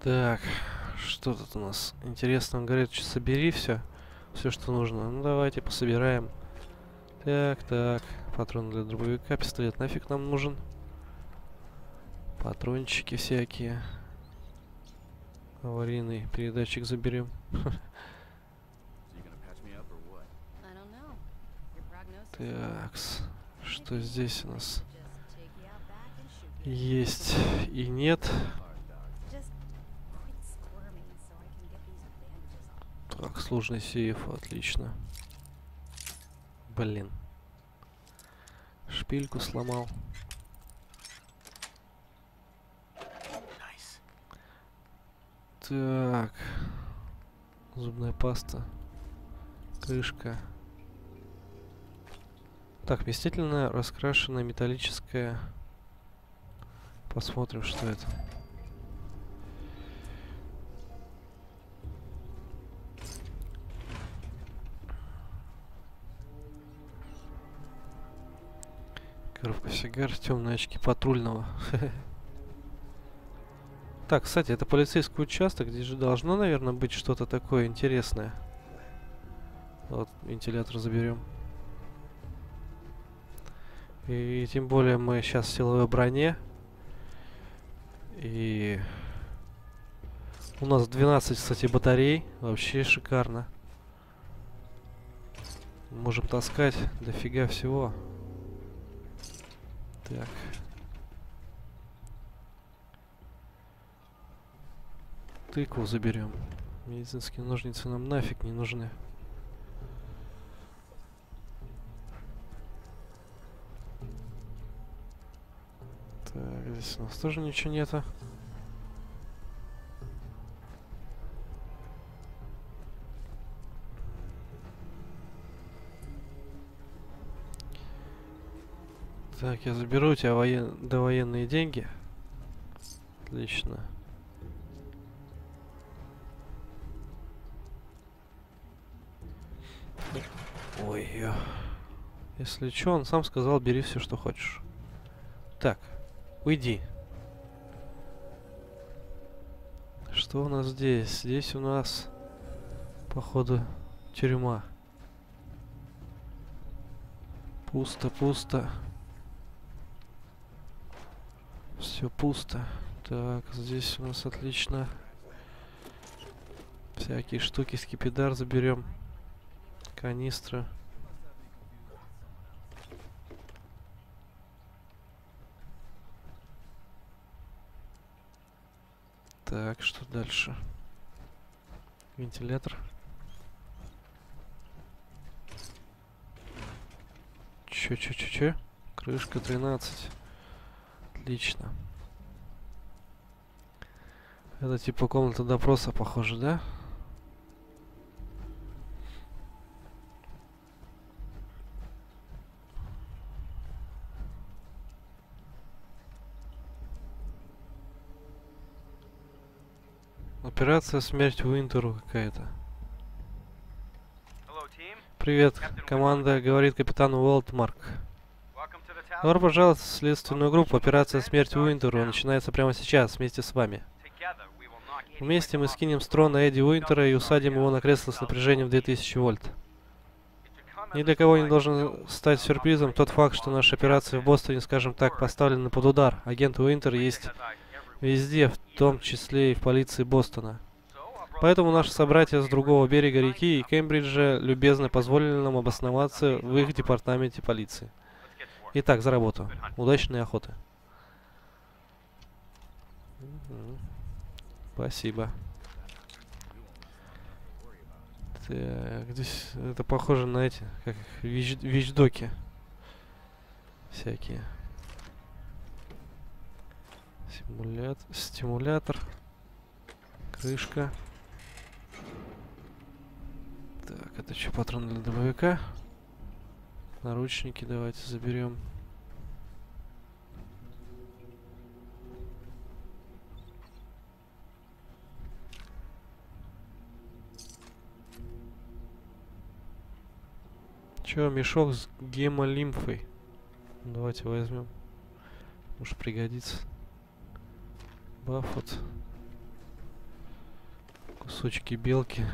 Так, что тут у нас? Интересно, он говорит, что собери все, все, что нужно. Ну давайте пособираем. Так, так, патрон для дробовика, пистолет нафиг нам нужен. Патрончики всякие. Аварийный передатчик заберем. Такс, что здесь у нас? Есть и нет. Так, сложный сейф, отлично. Блин. Шпильку сломал. Так. Зубная паста. Крышка. Так, вместительная раскрашенная металлическая. Посмотрим, что это. Коробка сигар, темные очки патрульного. Так, кстати, это полицейский участок, здесь же должно, наверное, быть что-то такое интересное. Вот, вентилятор заберем. И тем более мы сейчас в силовой броне. И у нас 12, кстати, батарей. Вообще шикарно. Можем таскать дофига всего. Так. Тыкву заберем. Медицинские ножницы нам нафиг не нужны. Так, здесь у нас тоже ничего нету. Так, я заберу у тебя воен... довоенные деньги. Отлично. Ой, ё. если что, он сам сказал, бери все, что хочешь. Так, уйди. Что у нас здесь? Здесь у нас, походу, тюрьма. Пусто, пусто. Все пусто. Так, здесь у нас отлично. Всякие штуки, скипидар заберем. Канистра. Так, что дальше? Вентилятор. Чё? Крышка 13. Отлично. Это типа комната допроса, похоже, да? Операция «Смерть Уинтеру» какая-то. Привет, команда, говорит капитан Уолтмарк. Welcome Добро пожаловать в следственную группу. Операция «Смерть Уинтеру» начинается прямо сейчас, вместе с вами. Вместе мы скинем с трона Эдди Уинтера и усадим его на кресло с напряжением в 2000 вольт. Ни для кого не должен стать сюрпризом тот факт, что наша операция в Бостоне, скажем так, поставлена под удар. Агент Уинтер есть Везде, в том числе и в полиции Бостона. Поэтому наши собратья с другого берега реки и Кембриджа любезно позволили нам обосноваться в их департаменте полиции. Итак, за работу. Удачной охоты. Спасибо. Так, здесь это похоже на эти, как вич- вичдоки. Всякие. Симулят... Стимулятор. Крышка. Так, это что, патрон для дробовика? Наручники давайте заберем. Чё, мешок с гемолимфой? Давайте возьмем. Может пригодится. Баффот. Кусочки белки.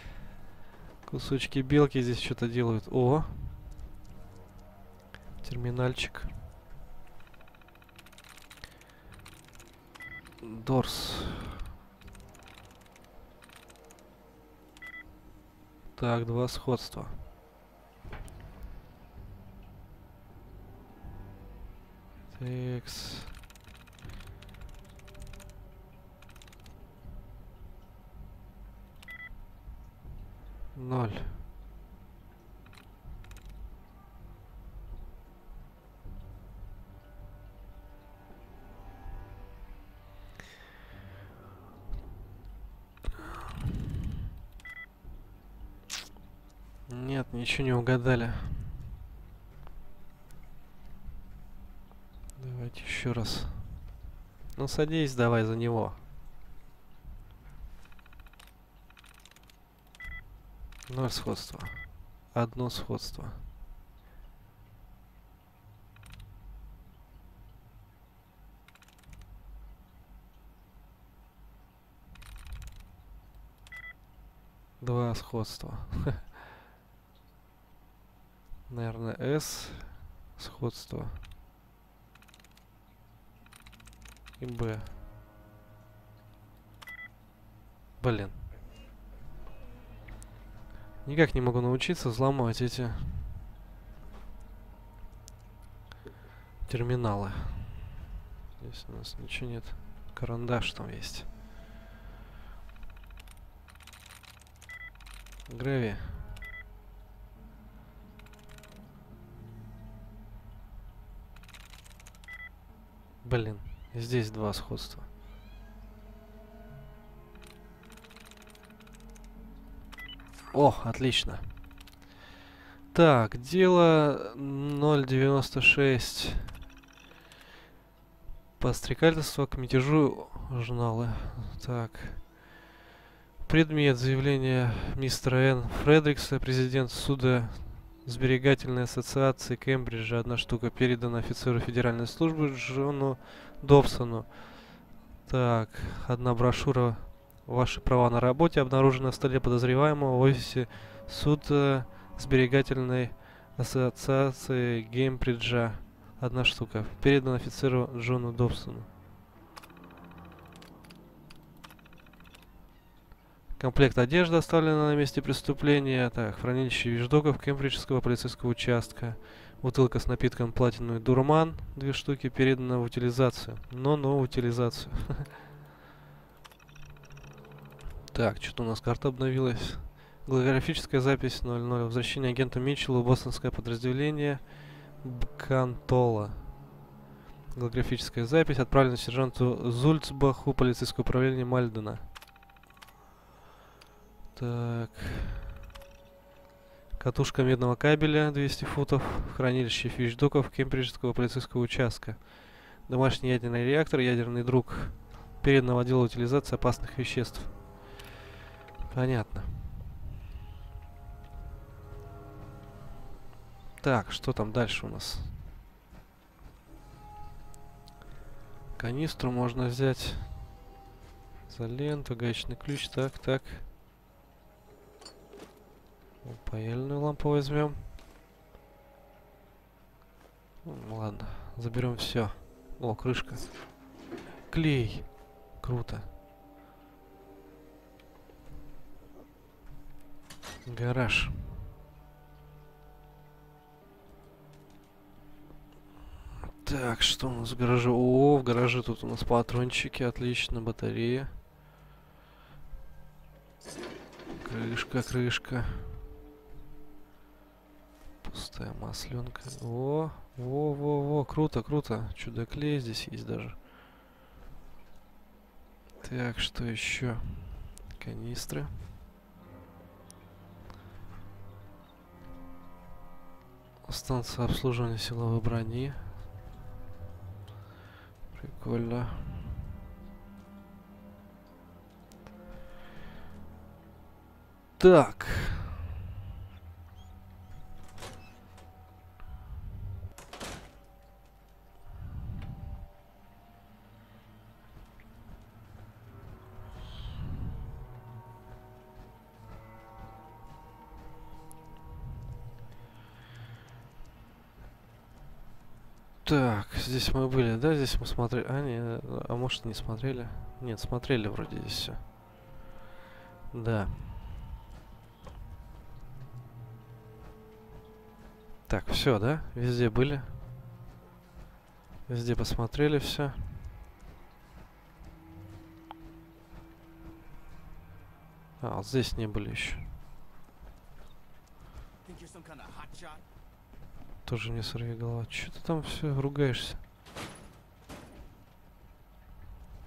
Кусочки белки здесь что-то делают. О! Терминальчик. Дорс. Так, два сходства. Текс. Ноль. Нет, ничего не угадали. Давайте еще раз. Ну садись давай за него. Ноль сходства. Одно сходство. Два сходства. Наверное, S сходство. И Б. Блин. Никак не могу научиться взломать эти терминалы. Здесь у нас ничего нет. Карандаш там есть. Грэви. Блин, здесь два сходства. О, отлично. Так, дело 096. Подстрекательство к мятежу журналы. Так. Предмет заявления мистера Н. Фредрикса, президент суда Сберегательной ассоциации Кембриджа. Одна штука передана офицеру федеральной службы Джону Добсону. Так, одна брошюра Ваши права на работе обнаружены на столе подозреваемого в офисе суда Сберегательной ассоциации Геймбриджа. Одна штука. Передан офицеру Джону Добсону. Комплект одежды оставлен на месте преступления. Так, хранилище вещдоков Кембриджского полицейского участка. Бутылка с напитком платиновый дурман. Две штуки передана в утилизацию. Но, но в утилизацию. Так, что-то у нас карта обновилась. Голографическая запись 00. Возвращение агента Митчелла бостонское подразделение Бкантола. Голографическая запись отправлена сержанту Зульцбаху, полицейское управление Мальдена. Так. Катушка медного кабеля 200 футов. Хранилище фьючдоков Кембриджского полицейского участка. Домашний ядерный реактор, ядерный друг. Передного отдела утилизации опасных веществ. Понятно. Так, что там дальше у нас? Канистру можно взять за ленту, гаечный ключ, так, так. Паяльную лампу возьмем. Ладно, заберем все. О, крышка. клей. Круто. Гараж. Так, что у нас в гараже? О, в гараже тут у нас патрончики, отлично, батарея. Крышка, крышка. Пустая масленка. О, во, во, во, круто, круто. Чудо-клей здесь есть даже. Так, что еще? Канистры. Станция обслуживания силовой брони. Прикольно. Так. Так, здесь мы были, да? Здесь мы смотрели. А, не, а может не смотрели? Нет, смотрели вроде здесь все. Да. Так, все, да? Везде были. Везде посмотрели все. А, вот здесь не были еще. Тоже не сорви голова. Че ты там все ругаешься?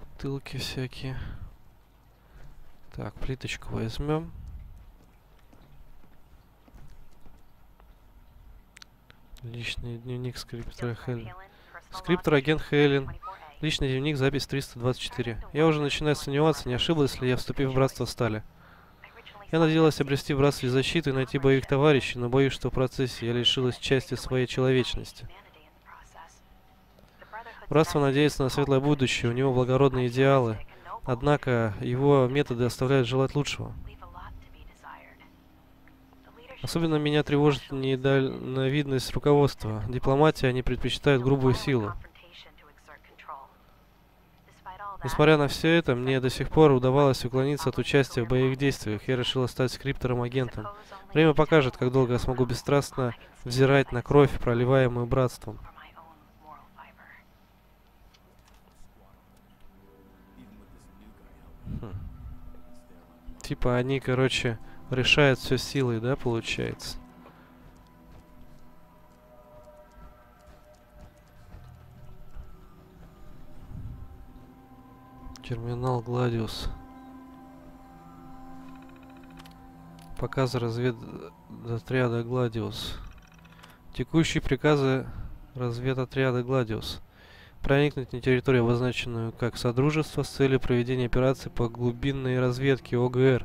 Бутылки всякие. Так, плиточку возьмем. Личный дневник скриптора Хелен. Скриптор агент Хелен. Личный дневник, запись 324. Я уже начинаю сомневаться, не ошиблась ли я, вступив в братство стали. Я надеялась обрести в братстве защиту и найти боевых товарищей, но боюсь, что в процессе я лишилась части своей человечности. Братство надеется на светлое будущее, у него благородные идеалы, однако его методы оставляют желать лучшего. Особенно меня тревожит недальновидность руководства. Дипломатия они предпочитают грубую силу. Несмотря на все это, мне до сих пор удавалось уклониться от участия в боевых действиях. Я решила стать скриптором-агентом. Время покажет, как долго я смогу бесстрастно взирать на кровь, проливаемую братством. Хм. Типа они, короче, решают все силой, да, получается? Терминал Гладиус. Показы разведотряда Гладиус. Текущие приказы разведотряда Гладиус. Проникнуть на территорию, обозначенную как Содружество, с целью проведения операции по глубинной разведке ОГР.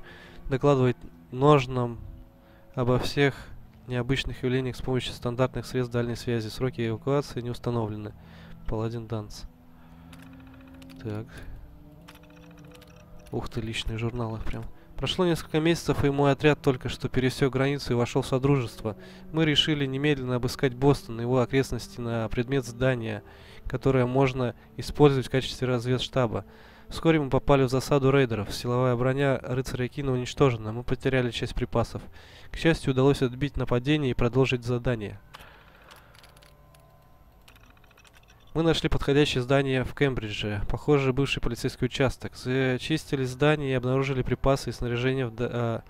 Докладывать ножнам обо всех необычных явлениях с помощью стандартных средств дальней связи. Сроки эвакуации не установлены. Паладин Данс. Так. Ух ты, личные журналы прям. Прошло несколько месяцев, и мой отряд только что пересек границу и вошел в Содружество. Мы решили немедленно обыскать Бостон и его окрестности на предмет здания, которое можно использовать в качестве разведштаба. Вскоре мы попали в засаду рейдеров. Силовая броня рыцаря Кина уничтожена. Мы потеряли часть припасов. К счастью, удалось отбить нападение и продолжить задание. Мы нашли подходящее здание в Кембридже, похоже, бывший полицейский участок. Зачистили здание и обнаружили припасы и снаряжение в, до, а,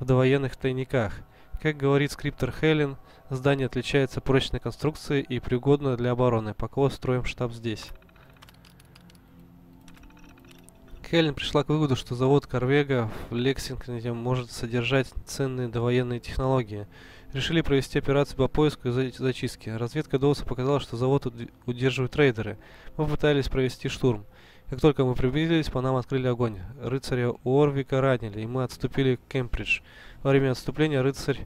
в довоенных тайниках. Как говорит скриптор Хелен, здание отличается прочной конструкцией и пригодно для обороны. Пока устроим штаб здесь. Хелен пришла к выводу, что завод Корвега в Лексингтоне может содержать ценные довоенные технологии. Решили провести операцию по поиску и зачистке. Разведка Доуса показала, что завод удерживают рейдеры. Мы пытались провести штурм. Как только мы приблизились, по нам открыли огонь. Рыцаря Уорвика ранили, и мы отступили к Кембридж. Во время отступления рыцарь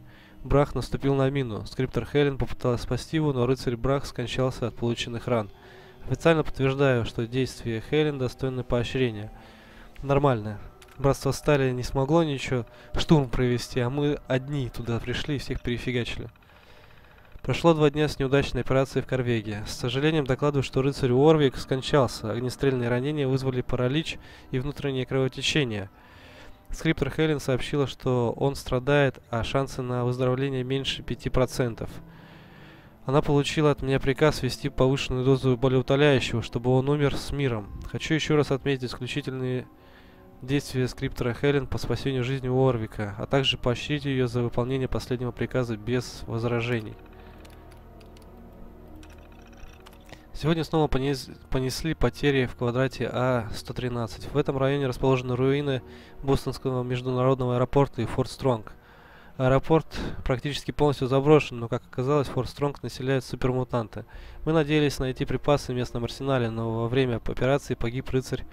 Брах наступил на мину. Скриптор Хелен попыталась спасти его, но рыцарь Брах скончался от полученных ран. Официально подтверждаю, что действия Хелен достойны поощрения. Нормально. Братство Стали не смогло ничего штурм провести, а мы одни туда пришли и всех перефигачили. Прошло два дня с неудачной операции в Корвеге. С сожалением докладываю, что рыцарь Уорвик скончался. Огнестрельные ранения вызвали паралич и внутреннее кровотечение. Скриптор Хелен сообщила, что он страдает, а шансы на выздоровление меньше 5%. Она получила от меня приказ ввести повышенную дозу болеутоляющего, чтобы он умер с миром. Хочу еще раз отметить исключительные действия скриптора Хелен по спасению жизни Уорвика, а также поощрить ее за выполнение последнего приказа без возражений. Сегодня снова понес- понесли потери в квадрате А-113. В этом районе расположены руины Бостонского международного аэропорта и Форт Стронг. Аэропорт практически полностью заброшен, но, как оказалось, Форт Стронг населяют супермутанты. Мы надеялись найти припасы в местном арсенале, но во время операции погиб рыцарь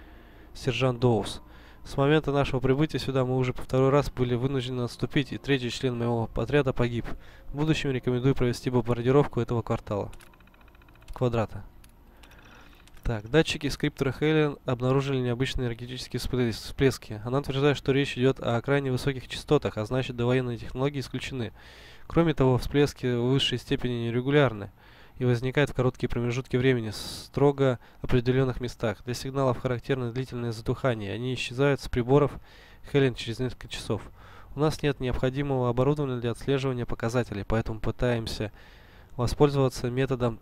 сержант Доус. С момента нашего прибытия сюда мы уже по второй раз были вынуждены отступить, и третий член моего отряда погиб. В будущем рекомендую провести бомбардировку этого квартала. Квадрата. Так, датчики скриптора Хелен обнаружили необычные энергетические всплес- всплески. Она утверждает, что речь идет о крайне высоких частотах, а значит довоенные технологии исключены. Кроме того, всплески в высшей степени нерегулярны и возникают в короткие промежутки времени в строго определенных местах. Для сигналов характерно длительное затухание. Они исчезают с приборов Хелен через несколько часов. У нас нет необходимого оборудования для отслеживания показателей, поэтому пытаемся воспользоваться методом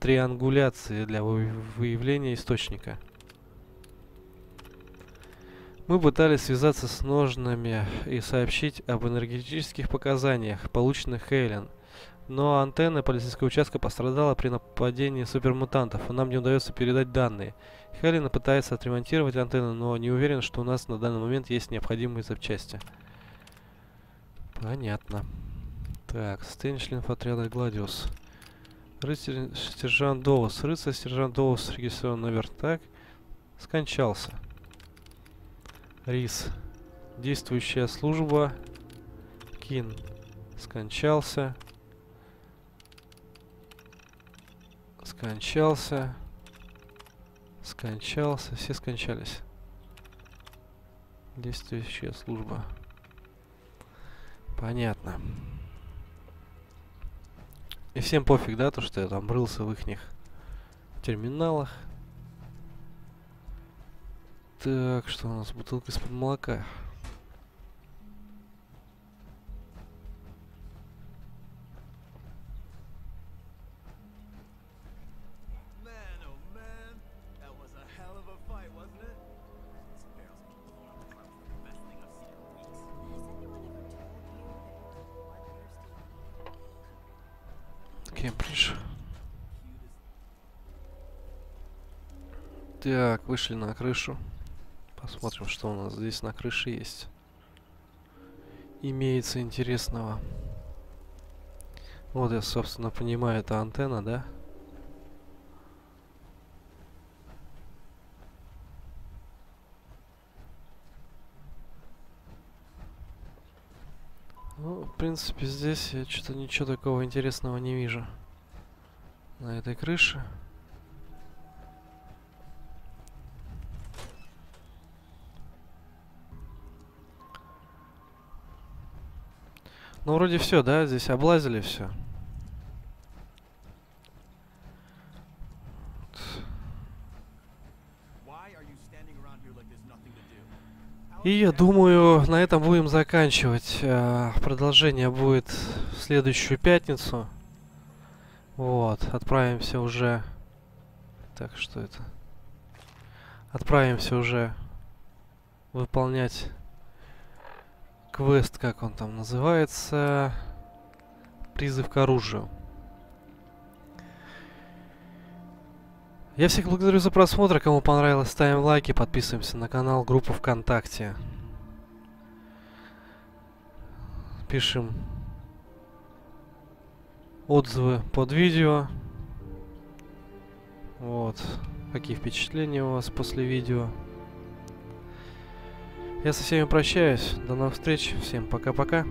триангуляции для вы- выявления источника. Мы пытались связаться с ножными и сообщить об энергетических показаниях, полученных Хейлен. Но антенна полицейского участка пострадала при нападении супермутантов, и нам не удается передать данные. Хелен пытается отремонтировать антенну, но не уверен, что у нас на данный момент есть необходимые запчасти. Понятно. Так, членов отряда Гладиус. Рыцарь сержант Доус. Рыцарь сержант Доус регистрирован номер так. Скончался. Рис. Действующая служба. Кин. Скончался. Скончался. Скончался. Все скончались. Действующая служба. Понятно. И всем пофиг, да, то, что я там рылся в ихних терминалах. Так, что у нас? Бутылка из-под молока. Так, вышли на крышу. Посмотрим, что у нас здесь на крыше есть. Имеется интересного. Вот я, собственно, понимаю, это антенна, да? Ну, в принципе, здесь я что-то ничего такого интересного не вижу. На этой крыше. Ну, вроде все, да? Здесь облазили все. И я думаю, на этом будем заканчивать. А, Продолжение будет в следующую пятницу. Вот, отправимся уже. Так, что это? Отправимся уже выполнять квест, как он там называется. Призыв к оружию. Я всех благодарю за просмотр. Кому понравилось, ставим лайки, подписываемся на канал, группу ВКонтакте. Пишем отзывы под видео. Вот. Какие впечатления у вас после видео. Я со всеми прощаюсь. До новых встреч. Всем пока-пока.